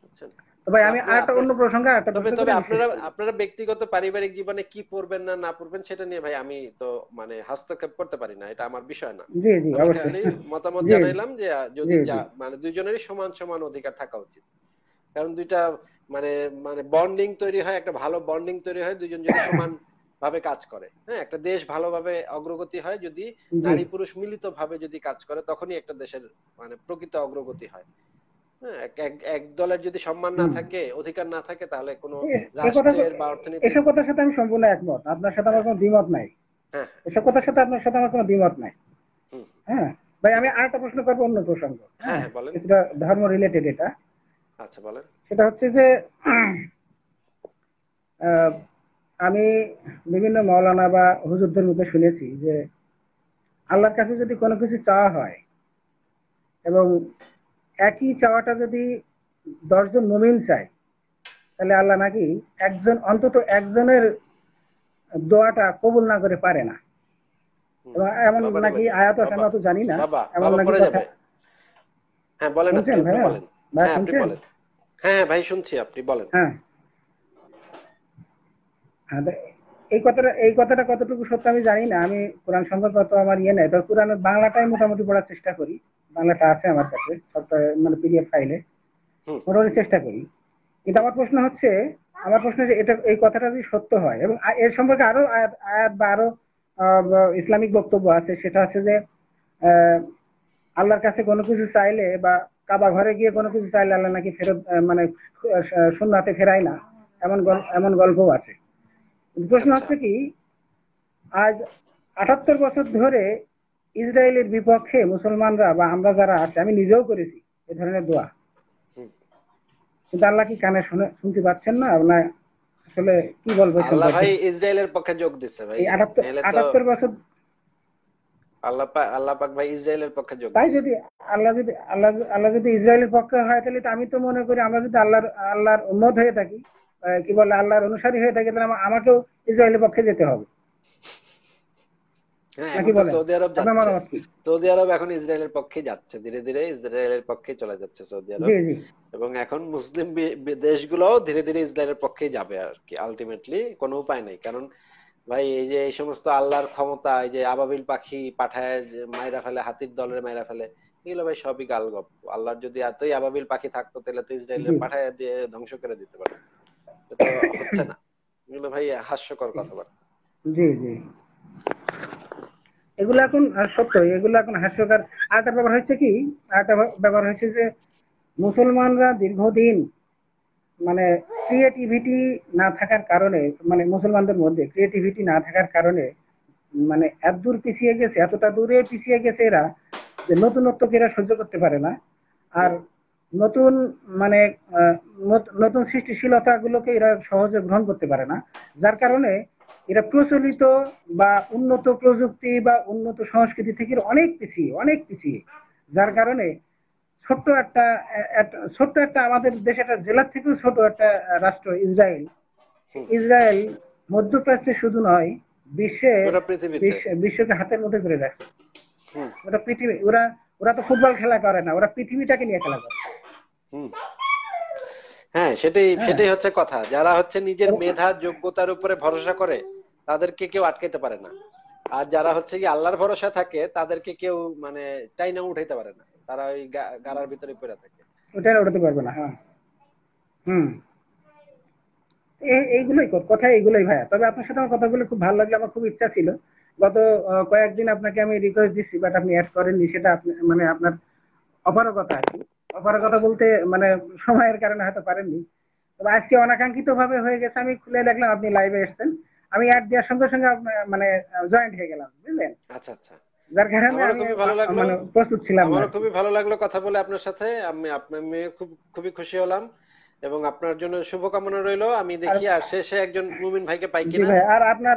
বুঝছেন তো ভাই আমি আরেকটা অন্য প্রসঙ্গে আরেকটা তবে তবে আপনারা আপনারা ব্যক্তিগত পারিবারিক জীবনে কি পড়বেন না না পড়বেন সেটা নিয়ে ভাই আমি তো মানে হস্তক্ষেপ করতে পারি না এটা আমার বিষয় না। জি জি অবশ্যই। মতামত জানাইলাম যে যদি মানে দুইজনেরই সমান সমান অধিকার থাকা উচিত। কারণ দুইটা মানে মানে বন্ডিং তৈরি হয় একটা ভালো বন্ডিং তৈরি হয় দুইজন যদি সমান ভাবে কাজ করে। হ্যাঁ একটা দেশ ভালোভাবে অগ্রগতি হয় যদি নারী পুরুষ মিলিত ভাবে যদি কাজ করে তখনই একটা দেশের মানে প্রকৃত অগ্রগতি হ্যাঁ। এক- এক- এক দলের যদি সম্মান না থাকে অধিকার না থাকে তাহলে কোনো রাষ্ট্রের বা অর্থনীতির এসব কথার সাথে আমি সম্পূর্ণ একমত। আপনার সাথে আমার কোনো দ্বিমত নাই। হ্যাঁ। এসব কথার সাথে আপনার সাথে আমার কোনো দ্বিমত নাই। হ্যাঁ? ভাই আমি আরেকটা প্রশ্ন করব অন্য প্রসঙ্গ। হ্যাঁ হ্যাঁ বলেন। কিছুটা ধর্ম রিলেটেড এটা। আচ্ছা বলেন। সেটা হচ্ছে যে আমি বিভিন্ন মাওলানা বা হুজুরদের মুখে শুনেছি যে আল্লাহর কাছে যদি কোনো কিছু চাওয়া হয় এবং একই চাওয়াটা যদি দশজন মুমিন চায় তাহলে আল্লাহ নাকি একজন অন্তত একজনের দোয়াটা কবুল না করে পারে না। এমন নাকি আয়াত আছে বাবা আমি অত জানি না। এমন নাকি হ্যাঁ বলেন আপনি বলেন। হ্যাঁ আপনি বলেন। হ্যাঁ ভাই শুনছি আপনি বলেন। হ্যাঁ। হ্যাঁ, এই কথাটা এই কথাটা কতটুকু সত্য আমি জানি না। আমি কোরআন সম্পর্কে অত আমার ইয়ে নাই। তবে কোরআনের বাংলাটাই মোটামুটি পড়ার চেষ্টা করি। বাংলাটা আছে আমার কাছে মানে পিডিএফ ফাইলে মোটামুটি চেষ্টা করি। কিন্তু আমার প্রশ্ন হচ্ছে আমার প্রশ্ন যে এটা এই কথাটা যদি সত্য হয় এবং এর সম্পর্কে আরও আয়াত আয়াত বা আরও ইসলামিক বক্তব্য আছে সেটা হচ্ছে যে আল্লাহর কাছে কোনো কিছু চাইলে বা কাবা ঘরে গিয়ে কোনো কিছু চাইলে আল্লাহ নাকি ফেরত মানে শূন্যতে ফেরায় না এমন এমন গল্পও আছে। প্রশ্ন আচ্ছা। হচ্ছে কি আজ আটাত্তর বছর ধরে ইসরায়েলের বিপক্ষে মুসলমানরা বা আমরা যারা আছে আমি নিজেও করেছি এ ধরনের দোয়া। কিন্তু আল্লাহ কি কানে শুনে শুনতে পাচ্ছেন না? না আসলে কি বলব আল্লাহ ভাই ইসরায়েলের পক্ষে যোগ দিচ্ছে ভাই। এই আটাত্তর নাহলে তো আটাত্তর বছর আল্লাহ পাক আল্লাহ পাক ভাই ইসরায়েলের পক্ষে যোগ তাই যদি আল্লাহ যদি আল্লাহ আল্লাহ যদি ইসরায়েলের পক্ষে হয় তাহলে আমি তো মনে করি আমরা যদি আল্লাহর আল্লাহর উন্মত হয়ে থাকি কি বলে আল্লাহর অনুসারী হয়ে থাকি তাহলে আমাকেও ইসরায়েলের পক্ষে যেতে হবে। হ্যাঁ সৌদি আরব যাচ্ছে। সৌদি আরব এখন ইসরায়েলের পক্ষে যাচ্ছে ধীরে ধীরে ইসরায়েলের পক্ষে চলে যাচ্ছে সৌদি আরব। এবং এখন মুসলিম দেশগুলোও ধীরে ধীরে ইসরায়েলের পক্ষেই যাবে আর কি আলটিমেটলি কোনো উপায় নেই। কারণ ভাই এই যে এই সমস্ত আল্লাহর ক্ষমতা এই যে আবাবিল পাখি পাঠায় যে মাইরা ফেলে হাতির দলের মাইরা ফেলে এগুলো ভাই সবই গাল গপ্প আল্লাহর যদি এতই আবাবিল পাখি থাকতো তাহলে তো ইসরায়েলের পাঠায় দিয়ে ধ্বংস করে দিতে পারে এটা হচ্ছে না। এগুলো ভাই হাস্যকর কথাবার্তা। জি জি। এগুলো এখন সত্য, এগুলো এখন হাস্যকর আরেকটা ব্যাপার হচ্ছে কি? আরেকটা ব্যাপ- ব্যাপার হচ্ছে যে মুসলমানরা দীর্ঘদিন মানে ক্রিয়েটিভিটি না থাকার কারণে মানে মুসলমানদের মধ্যে ক্রিয়েটিভিটি না থাকার কারণে মানে এত দূর পিছিয়ে গেছে, এতটা দূরে পিছিয়ে গেছে এরা যে নতুনত্বকে এরা সহ্য করতে পারে না। আর নতুন মানে নতুন সৃষ্টিশীলতা গুলোকে এরা সহজে গ্রহণ করতে পারে না। যার কারণে এরা প্রচলিত বা উন্নত প্রযুক্তি বা উন্নত সংস্কৃতি থেকে অনেক পিছিয়ে অনেক পিছিয়ে। যার কারণে ছোট্ট একটা ছোট্ট একটা আমাদের দেশে একটা জেলার থেকেও ছোট একটা রাষ্ট্র ইসরায়েল। ইসরায়েল মধ্যপ্রাচ্যে শুধু নয় বিশ্বে বিশ্বকে হাতের মধ্যে করে রাখে ওরা পৃথিবী ওরা ওরা তো ফুটবল খেলা করে না ওরা পৃথিবীটাকে নিয়ে খেলা করে। হ্যাঁ সেটাই হ্যাঁ। সেটাই হচ্ছে কথা। যারা হচ্ছে নিজের মেধা যোগ্যতার উপরে ভরসা করে তাদেরকে কেউ আটকাইতে পারে না। আর যারা হচ্ছে কি আল্লাহর ভরসা থাকে, তাদেরকে কেউ মানে টাইনা উঠাইতে পারে না। তারা ওই গাড়ার ভিতরে পড়ে থাকে। ওটা উঠাতে পারবে না হ্যাঁ। হুম। এইগুলোই কথা এইগুলোই ভাইয়া। তবে আপনার সাথে আমার কথা বলে খুব ভালো লাগল, আমার খুব ইচ্ছা ছিল। গত কয়েকদিন আপনাকে আমি রিকোয়েস্ট দিচ্ছি বাট আপনি অ্যাড করেননি, সেটা আপনি মানে আপনার অপারগতা আর কি। অপারগতা বলতে মানে সময়ের কারণে হয়তো পারেননি। তবে আজকে অনাকাঙ্ক্ষিত ভাবে হয়ে গেছে, আমি খুলে দেখলাম আপনি লাইভে এসেছেন। আমি অ্যাড দেওয়ার সঙ্গে সঙ্গে মানে জয়েন্ট হয়ে গেলাম বুঝলেন? আচ্ছা আচ্ছা। যার কারণে আমি খুবই ভালো লাগল। মানে প্রস্তুত ছিলাম না খুবই ভালো লাগল কথা বলে আপনার সাথে। আমি আপনার মেয়ে খুব খুবই খুশি হলাম এবং আপনার জন্য শুভকামনা রইল। আমি দেখি আর শেষে একজন মুমিন ভাইকে পাই কিনা। আর আপনার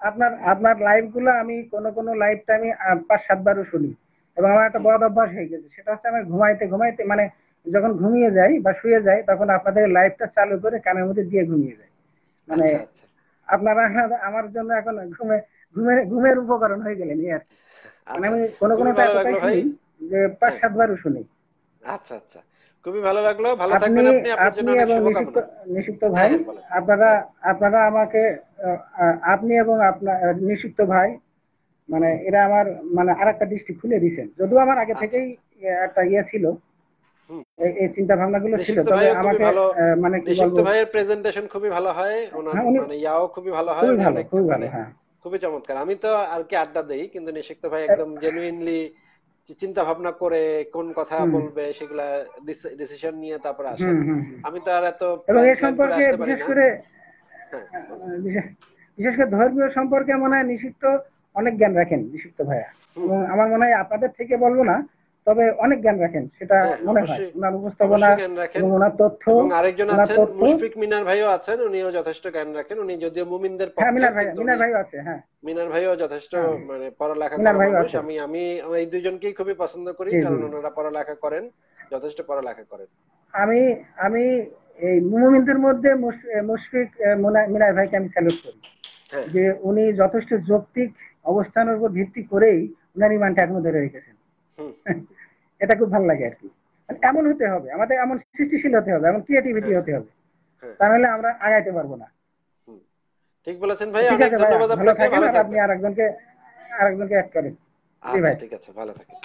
আপনার আপনার লাইভগুলো আমি কোন কোন লাইভটা আমি পাঁচ সাতবারও শুনি। এবং আমার একটা বড় অভ্যাস হয়ে গেছে। সেটা হচ্ছে আমি ঘুমাইতে ঘুমাইতে মানে যখন ঘুমিয়ে যাই বা শুয়ে যাই তখন আপনাদের লাইভটা চালু করে কানের মধ্যে দিয়ে ঘুমিয়ে যাই। মানে আচ্ছা আচ্ছা। আপনারা আমার জন্য এখন ঘুমে ঘুমের ঘুমের উপকরণ হয়ে গেলেন আর কি। মানে আচ্ছা। আমি কোনো কোনো ভাই। যে পাঁচ হ্যাঁ। সাতবারও শুনি। আচ্ছা আচ্ছা। খুবই ভালো লাগল। ভালো থাকবেন আপনি। আপনার জন্য অনেক শুভকামনা। ভাই হ্যাঁ, আপনারা আপনারা আমাকে আপনি এবং আপনার নিষিক্ত ভাই মানে এরা আমার মানে আরেকটা দৃষ্টি খুলে দিয়েছেন। যদিও আমার আগে আচ্ছা, থেকেই একটা ইয়ে ছিল। এই চিন্তা ছিল তবে আমাকে মানে কি বলব? ভাইয়ের প্রেজেন্টেশন খুবই ভালো হয় ওনার হ্যাঁ, মানে ইয়াও খুবই ভালো হয় খুবই ভালো খুবই ভালো মানে হ্যাঁ। খুবই চমৎকার। আমি তো আর কি আড্ডা দেই কিন্তু নিষিক্ত ভাই একদম জেনুইনলি চিন্তা ভাবনা করে কোন কথা বলবে সেগুলা ডিসিশন নিয়ে তারপরে আসে। আমি তো আর এত এ সম্পর্কে বিশেষ করে হ্যাঁ, বিশেষ বিশেষ করে ধর্মীয় সম্পর্কে মনে হয় নিষিক্ত অনেক জ্ঞান রাখেন নিষিক্ত ভাইয়া। আমার মনে হয় আপনাদের থেকে বলব না তবে অনেক জ্ঞান রাখেন সেটা হ্যাঁ, মনে হয়। ওনার উপস্থাপনা এবং ওনার তথ্য আরেকজন আছেন মুশফিক মিনার ভাইও আছেন উনিও যথেষ্ট জ্ঞান রাখেন। উনি যদিও মুমিনদের হ্যাঁ পক্ষে মিনার ভাই মিনার উনি- ভাই আছে হ্যাঁ। মিনার ভাইও যথেষ্ট হ্যাঁ। মানে পড়ালেখা মিনার করা ভাইও মানুষ। আমি আমি এই দুজনকেই খুবই পছন্দ করি। কারণ ওনারা পড়ালেখা করেন যথেষ্ট পড়ালেখা করেন। আমি আমি এই মুমিনদের মধ্যে মুশ- মুশফিক মিনার ভাইকে আমি স্যালুট করি। যে উনি যথেষ্ট যৌক্তিক অবস্থানের উপর ভিত্তি করেই উনার ইমানটা এখনও ধরে রেখেছেন। <laughs> এটা খুব ভালো লাগে আর কি। মানে এমন হতে হবে আমাদের এমন সৃষ্টিশীল হতে হবে এমন ক্রিয়েটিভিটি হ্যাঁ। হতে হবে। হ্যাঁ। তাহলে আমরা আগাইতে পারব না। ঠিক বলেছেন ভাই অনেক ধন্যবাদ আপনাকে ভালো আর আপনি আরেকজনকে আরেকজনকে অ্যাড করেন। আচ্ছা ঠিক আছে ভালো থাকেন।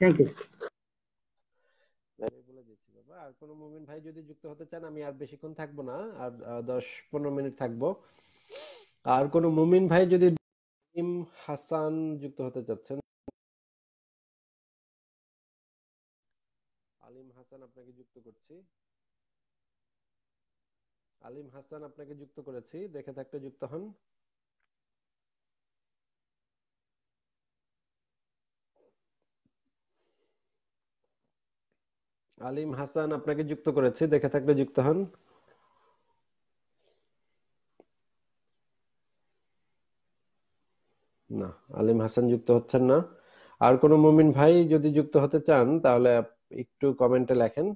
থ্যাংক ইউ বলে দিচ্ছি বাবা আর কোনো মুমিন ভাই যদি যুক্ত হতে চান আমি আর বেশিক্ষণ থাকব না আর দশ পনেরো মিনিট থাকব। আর কোনো মুমিন ভাই যদি হাসান যুক্ত হতে চাচ্ছেন আপনাকে যুক্ত করছি। আলিম হাসান আপনাকে যুক্ত করেছি। দেখে থাকলে যুক্ত হন। আলিম হাসান আপনাকে যুক্ত করেছি। দেখে থাকলে যুক্ত হন। না, আলিম হাসান যুক্ত হচ্ছেন না। আর কোনো মুমিন ভাই যদি যুক্ত হতে চান, তাহলে একটু কমেন্টে লেখেন।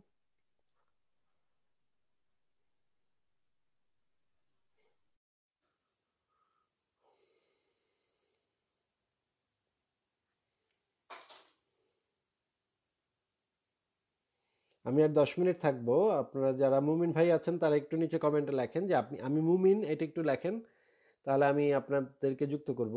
আমি আর দশ মিনিট থাকব। আপনারা যারা মুমিন ভাই আছেন, তারা একটু নিচে কমেন্টে লেখেন যে আপনি, আমি মুমিন, এটা একটু লেখেন। তাহলে আমি আপনাদেরকে যুক্ত করব।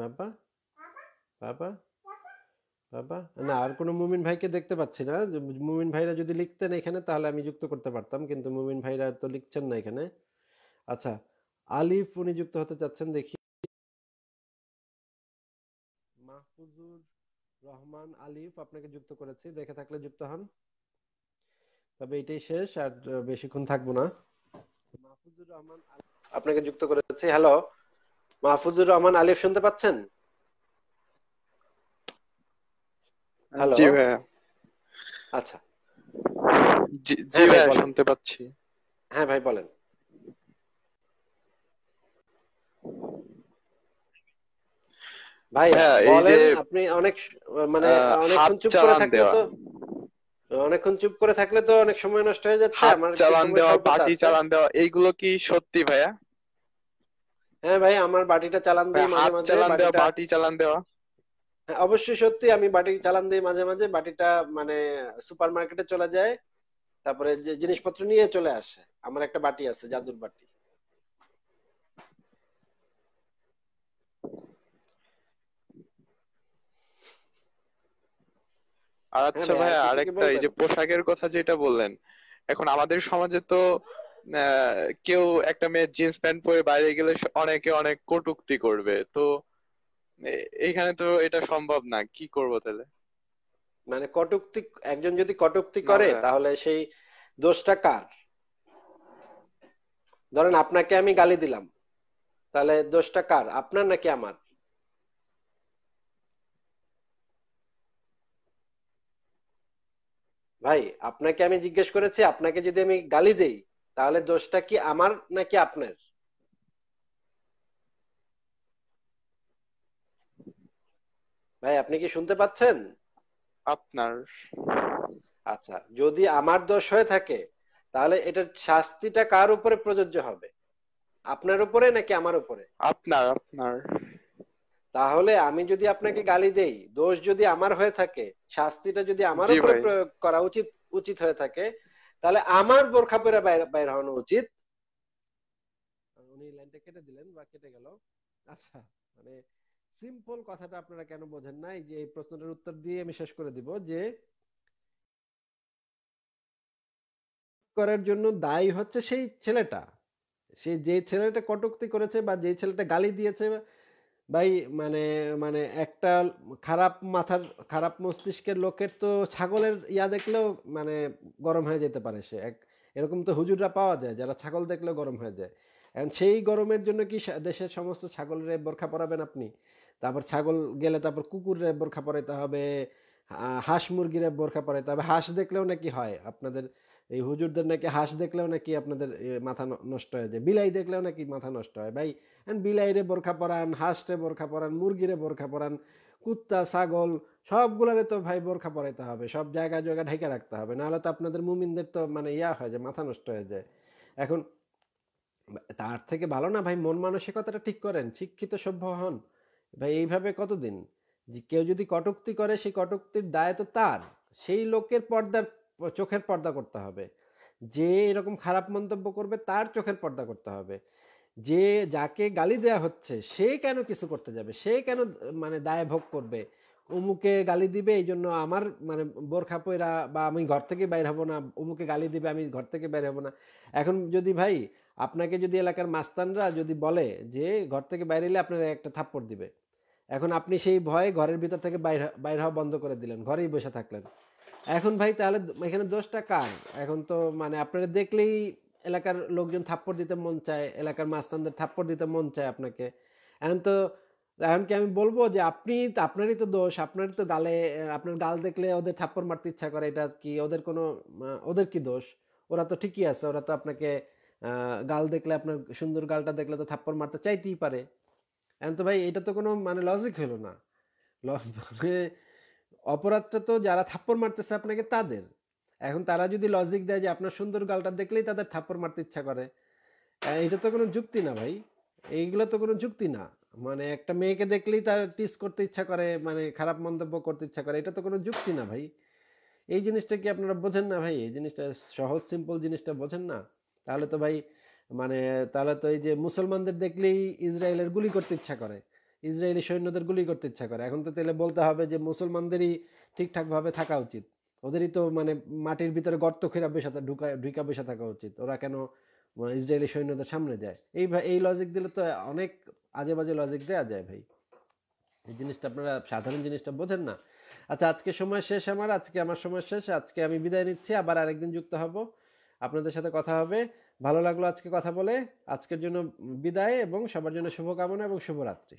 বাবা? বাবা? বাবা? না, আর কোনো মুমিন ভাইকে দেখতে পাচ্ছি না। মুমিন ভাইরা যদি লিখতেন এখানে, তাহলে আমি যুক্ত করতে পারতাম, কিন্তু মুমিন ভাইরা তো লিখছেন না এখানে। আচ্ছা আলিফ, উনি যুক্ত হতে চাচ্ছেন, দেখি। মাহফুজুর রহমান আলিফ, আপনাকে যুক্ত করেছি। দেখে থাকলে যুক্ত হন। তবে এটাই শেষ, আর বেশিক্ষণ থাকব না। মাহফুজুর রহমান আপনাকে যুক্ত করেছি। হ্যালো? মাহফুজুর রহমান আলিফ শুনতে পাচ্ছেন? হ্যালো জি ভাইয়া। আচ্ছা। জি হ্যাঁ ভাই ভাইয়া শুনতে পাচ্ছি। হ্যাঁ ভাই বলেন। ভাই এই যে বলেন আপনি অনেক মানে অনেকক্ষণ চুপ করে থাকলে তো অনেকক্ষণ চুপ করে থাকলে তো অনেক সময় নষ্ট হয়ে যাচ্ছে আমার চালান দেওয়া বাটি চালান দেওয়া এইগুলো কি সত্যি ভাইয়া? হ্যাঁ ভাই আমার বাটিটা চালান দিই মাঝে মাঝে চালান দেওয়া বাটি চালান দেওয়া। হ্যাঁ, অবশ্যই সত্যি আমি বাটি চালান দিই মাঝে মাঝে বাটিটা মানে সুপার মার্কেটে চলে যায় তারপরে যে জিনিসপত্র নিয়ে চলে আসে আমার একটা বাটি আছে জাদুর বাটি। আর হ্যাঁ আচ্ছা ভাই আরেকটা এই যে পোশাকের কথা যেটা বললেন এখন আমাদের সমাজে তো কেউ একটা মেয়ে জিন্স প্যান্ট পরে বাইরে গেলে অনেকে অনেক কটূক্তি করবে। তো এ- এইখানে তো এটা সম্ভব না। কি করব তাহলে? মানে কটূক্তি একজন যদি কটূক্তি করে তাহলে সেই দোষটা কার? ধরেন আপনাকে আমি গালি দিলাম। তাহলে দোষটা কার? আপনার নাকি আমার? ভাই আপনাকে আমি জিজ্ঞেস করেছি আপনাকে যদি আমি গালি দেই তাহলে দোষটা কি আমার নাকি আপনার? ভাই আপনি কি শুনতে পাচ্ছেন? আপনার। আচ্ছা যদি আমার দোষ হয়ে থাকে তাহলে এটার শাস্তিটা কার উপরে প্রযোজ্য হবে? আপনার উপরে নাকি আমার উপরে? আপনার আপনার। তাহলে আমি যদি আপনাকে গালি দেই দোষ যদি আমার হয়ে থাকে শাস্তিটা যদি আমার উপরে প্রয়োগ করা উচিত উচিত হয়ে থাকে তাহলে আমার বোরখা পরে বাইরে হওয়ানো উচিত। উনি লাইনটা কেটে দিলেন বা কেটে গেল। আচ্ছা মানে সিম্পল কথাটা আপনারা কেন বোঝেন না এই যে এই প্রশ্নটার উত্তর দিয়ে আমি শেষ করে দিব যে করার জন্য দায়ী হচ্ছে সেই ছেলেটা। সে যে ছেলেটা কটূক্তি করেছে বা যে ছেলেটা গালি দিয়েছে ভাই মানে মানে একটা খারাপ মাথার, খারাপ মস্তিষ্কের লোকের তো ছাগলের ইয়া দেখলেও মানে গরম হয়ে যেতে পারে সে। এক, এরকম তো হুজুররা পাওয়া যায়, যারা ছাগল দেখলেও গরম হয়ে যায়। এখন সেই গরমের জন্য কি দেশের সমস্ত ছাগলের বোরখা পরাবেন আপনি? তারপর ছাগল গেলে তারপর কুকুরের বোরখা পরাইতে হবে হাঁস মুরগিরে বোরখা পরাইতে হবে। হাঁস দেখলেও নাকি হয় আপনাদের এই হুজুরদের নাকি হাঁস দেখলেও নাকি আপনাদের মাথা নষ্ট হয়ে যায়। বিলাই দেখলেও নাকি মাথা নষ্ট হয়। ভাই এখন বিলাইরে বোরখা পরান, হাঁসরে বোরখা পরান, মুরগিরে বোরখা পরান, কুত্তা, ছাগল, সবগুলারে তো ভাই বোরখা পরাইতে হবে। সব জায়গা জায়গা ঢেকে রাখতে হবে। নাহলে তো আপনাদের মুমিনদের তো মানে ইয়া হয়ে যায় মাথা নষ্ট হয়ে যায়। এখন, তার থেকে ভালো না ভাই, মন মানসিকতাটা ঠিক করেন, শিক্ষিত, সভ্য হন। ভাই, এইভাবে কতদিন? যে কেউ যদি কটুক্তি করে, সেই কটুক্তির দায় তো তার। সেই লোকের পর্দার চোখের পর্দা করতে হবে। যে এরকম খারাপ মন্তব্য করবে তার চোখের পর্দা করতে হবে। যে যাকে গালি দেয়া হচ্ছে সে কেন কিছু করতে যাবে? সে কেন মানে দায় ভোগ করবে? অমুকে গালি দিবে এই জন্য আমার মানে বোরখা পয়রা বা আমি ঘর থেকে বাইর হব না, অমুকে গালি দিবে আমি ঘর থেকে বাইর হব না। এখন যদি ভাই আপনাকে যদি এলাকার মাস্তানরা যদি বলে যে ঘর থেকে বাইরে এলে আপনার একটা থাপ্পড় দিবে। এখন আপনি সেই ভয়ে ঘরের ভিতর থেকে বাইর বাইর হওয়া বন্ধ করে দিলেন, ঘরেই বসে থাকলেন। এখন ভাই তাহলে এখানে দোষটা কার? এখন তো মানে আপনারা দেখলেই এলাকার লোকজন থাপ্পড় দিতে মন চায়, এলাকার মাস্তানদের থাপ্পড় দিতে মন চায় আপনাকে। এখন তো, এখন কি আমি বলব যে আপনি, আপনারই তো দোষ, আপনারই তো গালে আপনার গাল দেখলে ওদের থাপ্পড় মারতে ইচ্ছা করে, এটা কি ওদের কোনো ওদের কি দোষ? ওরা তো ঠিকই আছে, ওরা তো আপনাকে গাল দেখলে, আপনার সুন্দর গালটা দেখলে তো থাপ্পড় মারতে চাইতেই পারে। এখন তো ভাই এটা তো কোনো মানে লজিক হলো না। অপরাধটা তো যারা থাপ্পড় মারতেছে আপনাকে তাদের। এখন তারা যদি লজিক দেয় যে আপনার সুন্দর গালটা দেখলেই তাদের থাপ্পড় মারতে ইচ্ছা করে। এটা তো কোনো যুক্তি না ভাই। এইগুলো তো কোনো যুক্তি না। মানে একটা মেয়েকে দেখলেই তার টিস করতে ইচ্ছা করে মানে খারাপ মন্তব্য করতে ইচ্ছা করে, এটা তো কোনো যুক্তি না ভাই। এই জিনিসটা কি আপনারা বোঝেন না ভাই? এই জিনিসটা সহজ সিম্পল জিনিসটা বোঝেন না? তাহলে তো ভাই মানে তাহলে তো এই যে মুসলমানদের দেখলেই ইসরায়েলের গুলি করতে ইচ্ছা করে। ইসরায়েলি সৈন্যদের গুলি করতে ইচ্ছা করে। এখন তো তাহলে বলতে হবে যে মুসলমানদেরই ঠিকঠাকভাবে থাকা উচিত। ওদেরই তো মানে মাটির ভিতরে গর্ত খেরা বসে ঢুকা ঢুকা বসে থাকা উচিত। ওরা কেন আহ, ইসরায়েলি সৈন্যদের সামনে যায়? এই ভা- এই লজিক দিলে তো অনেক আজে বাজে লজিক দেওয়া যায় ভাই। এই জিনিসটা আপনারা সাধারণ জিনিসটা বোঝেন না। আচ্ছা আজকে সময় শেষ আমার আজকে আমার সময় শেষ আজকে আমি বিদায় নিচ্ছি আবার আরেকদিন যুক্ত হব। আপনাদের সাথে কথা হবে। ভালো লাগল আজকে কথা বলে। আজকের জন্য বিদায় এবং সবার জন্য শুভকামনা এবং শুভরাত্রি।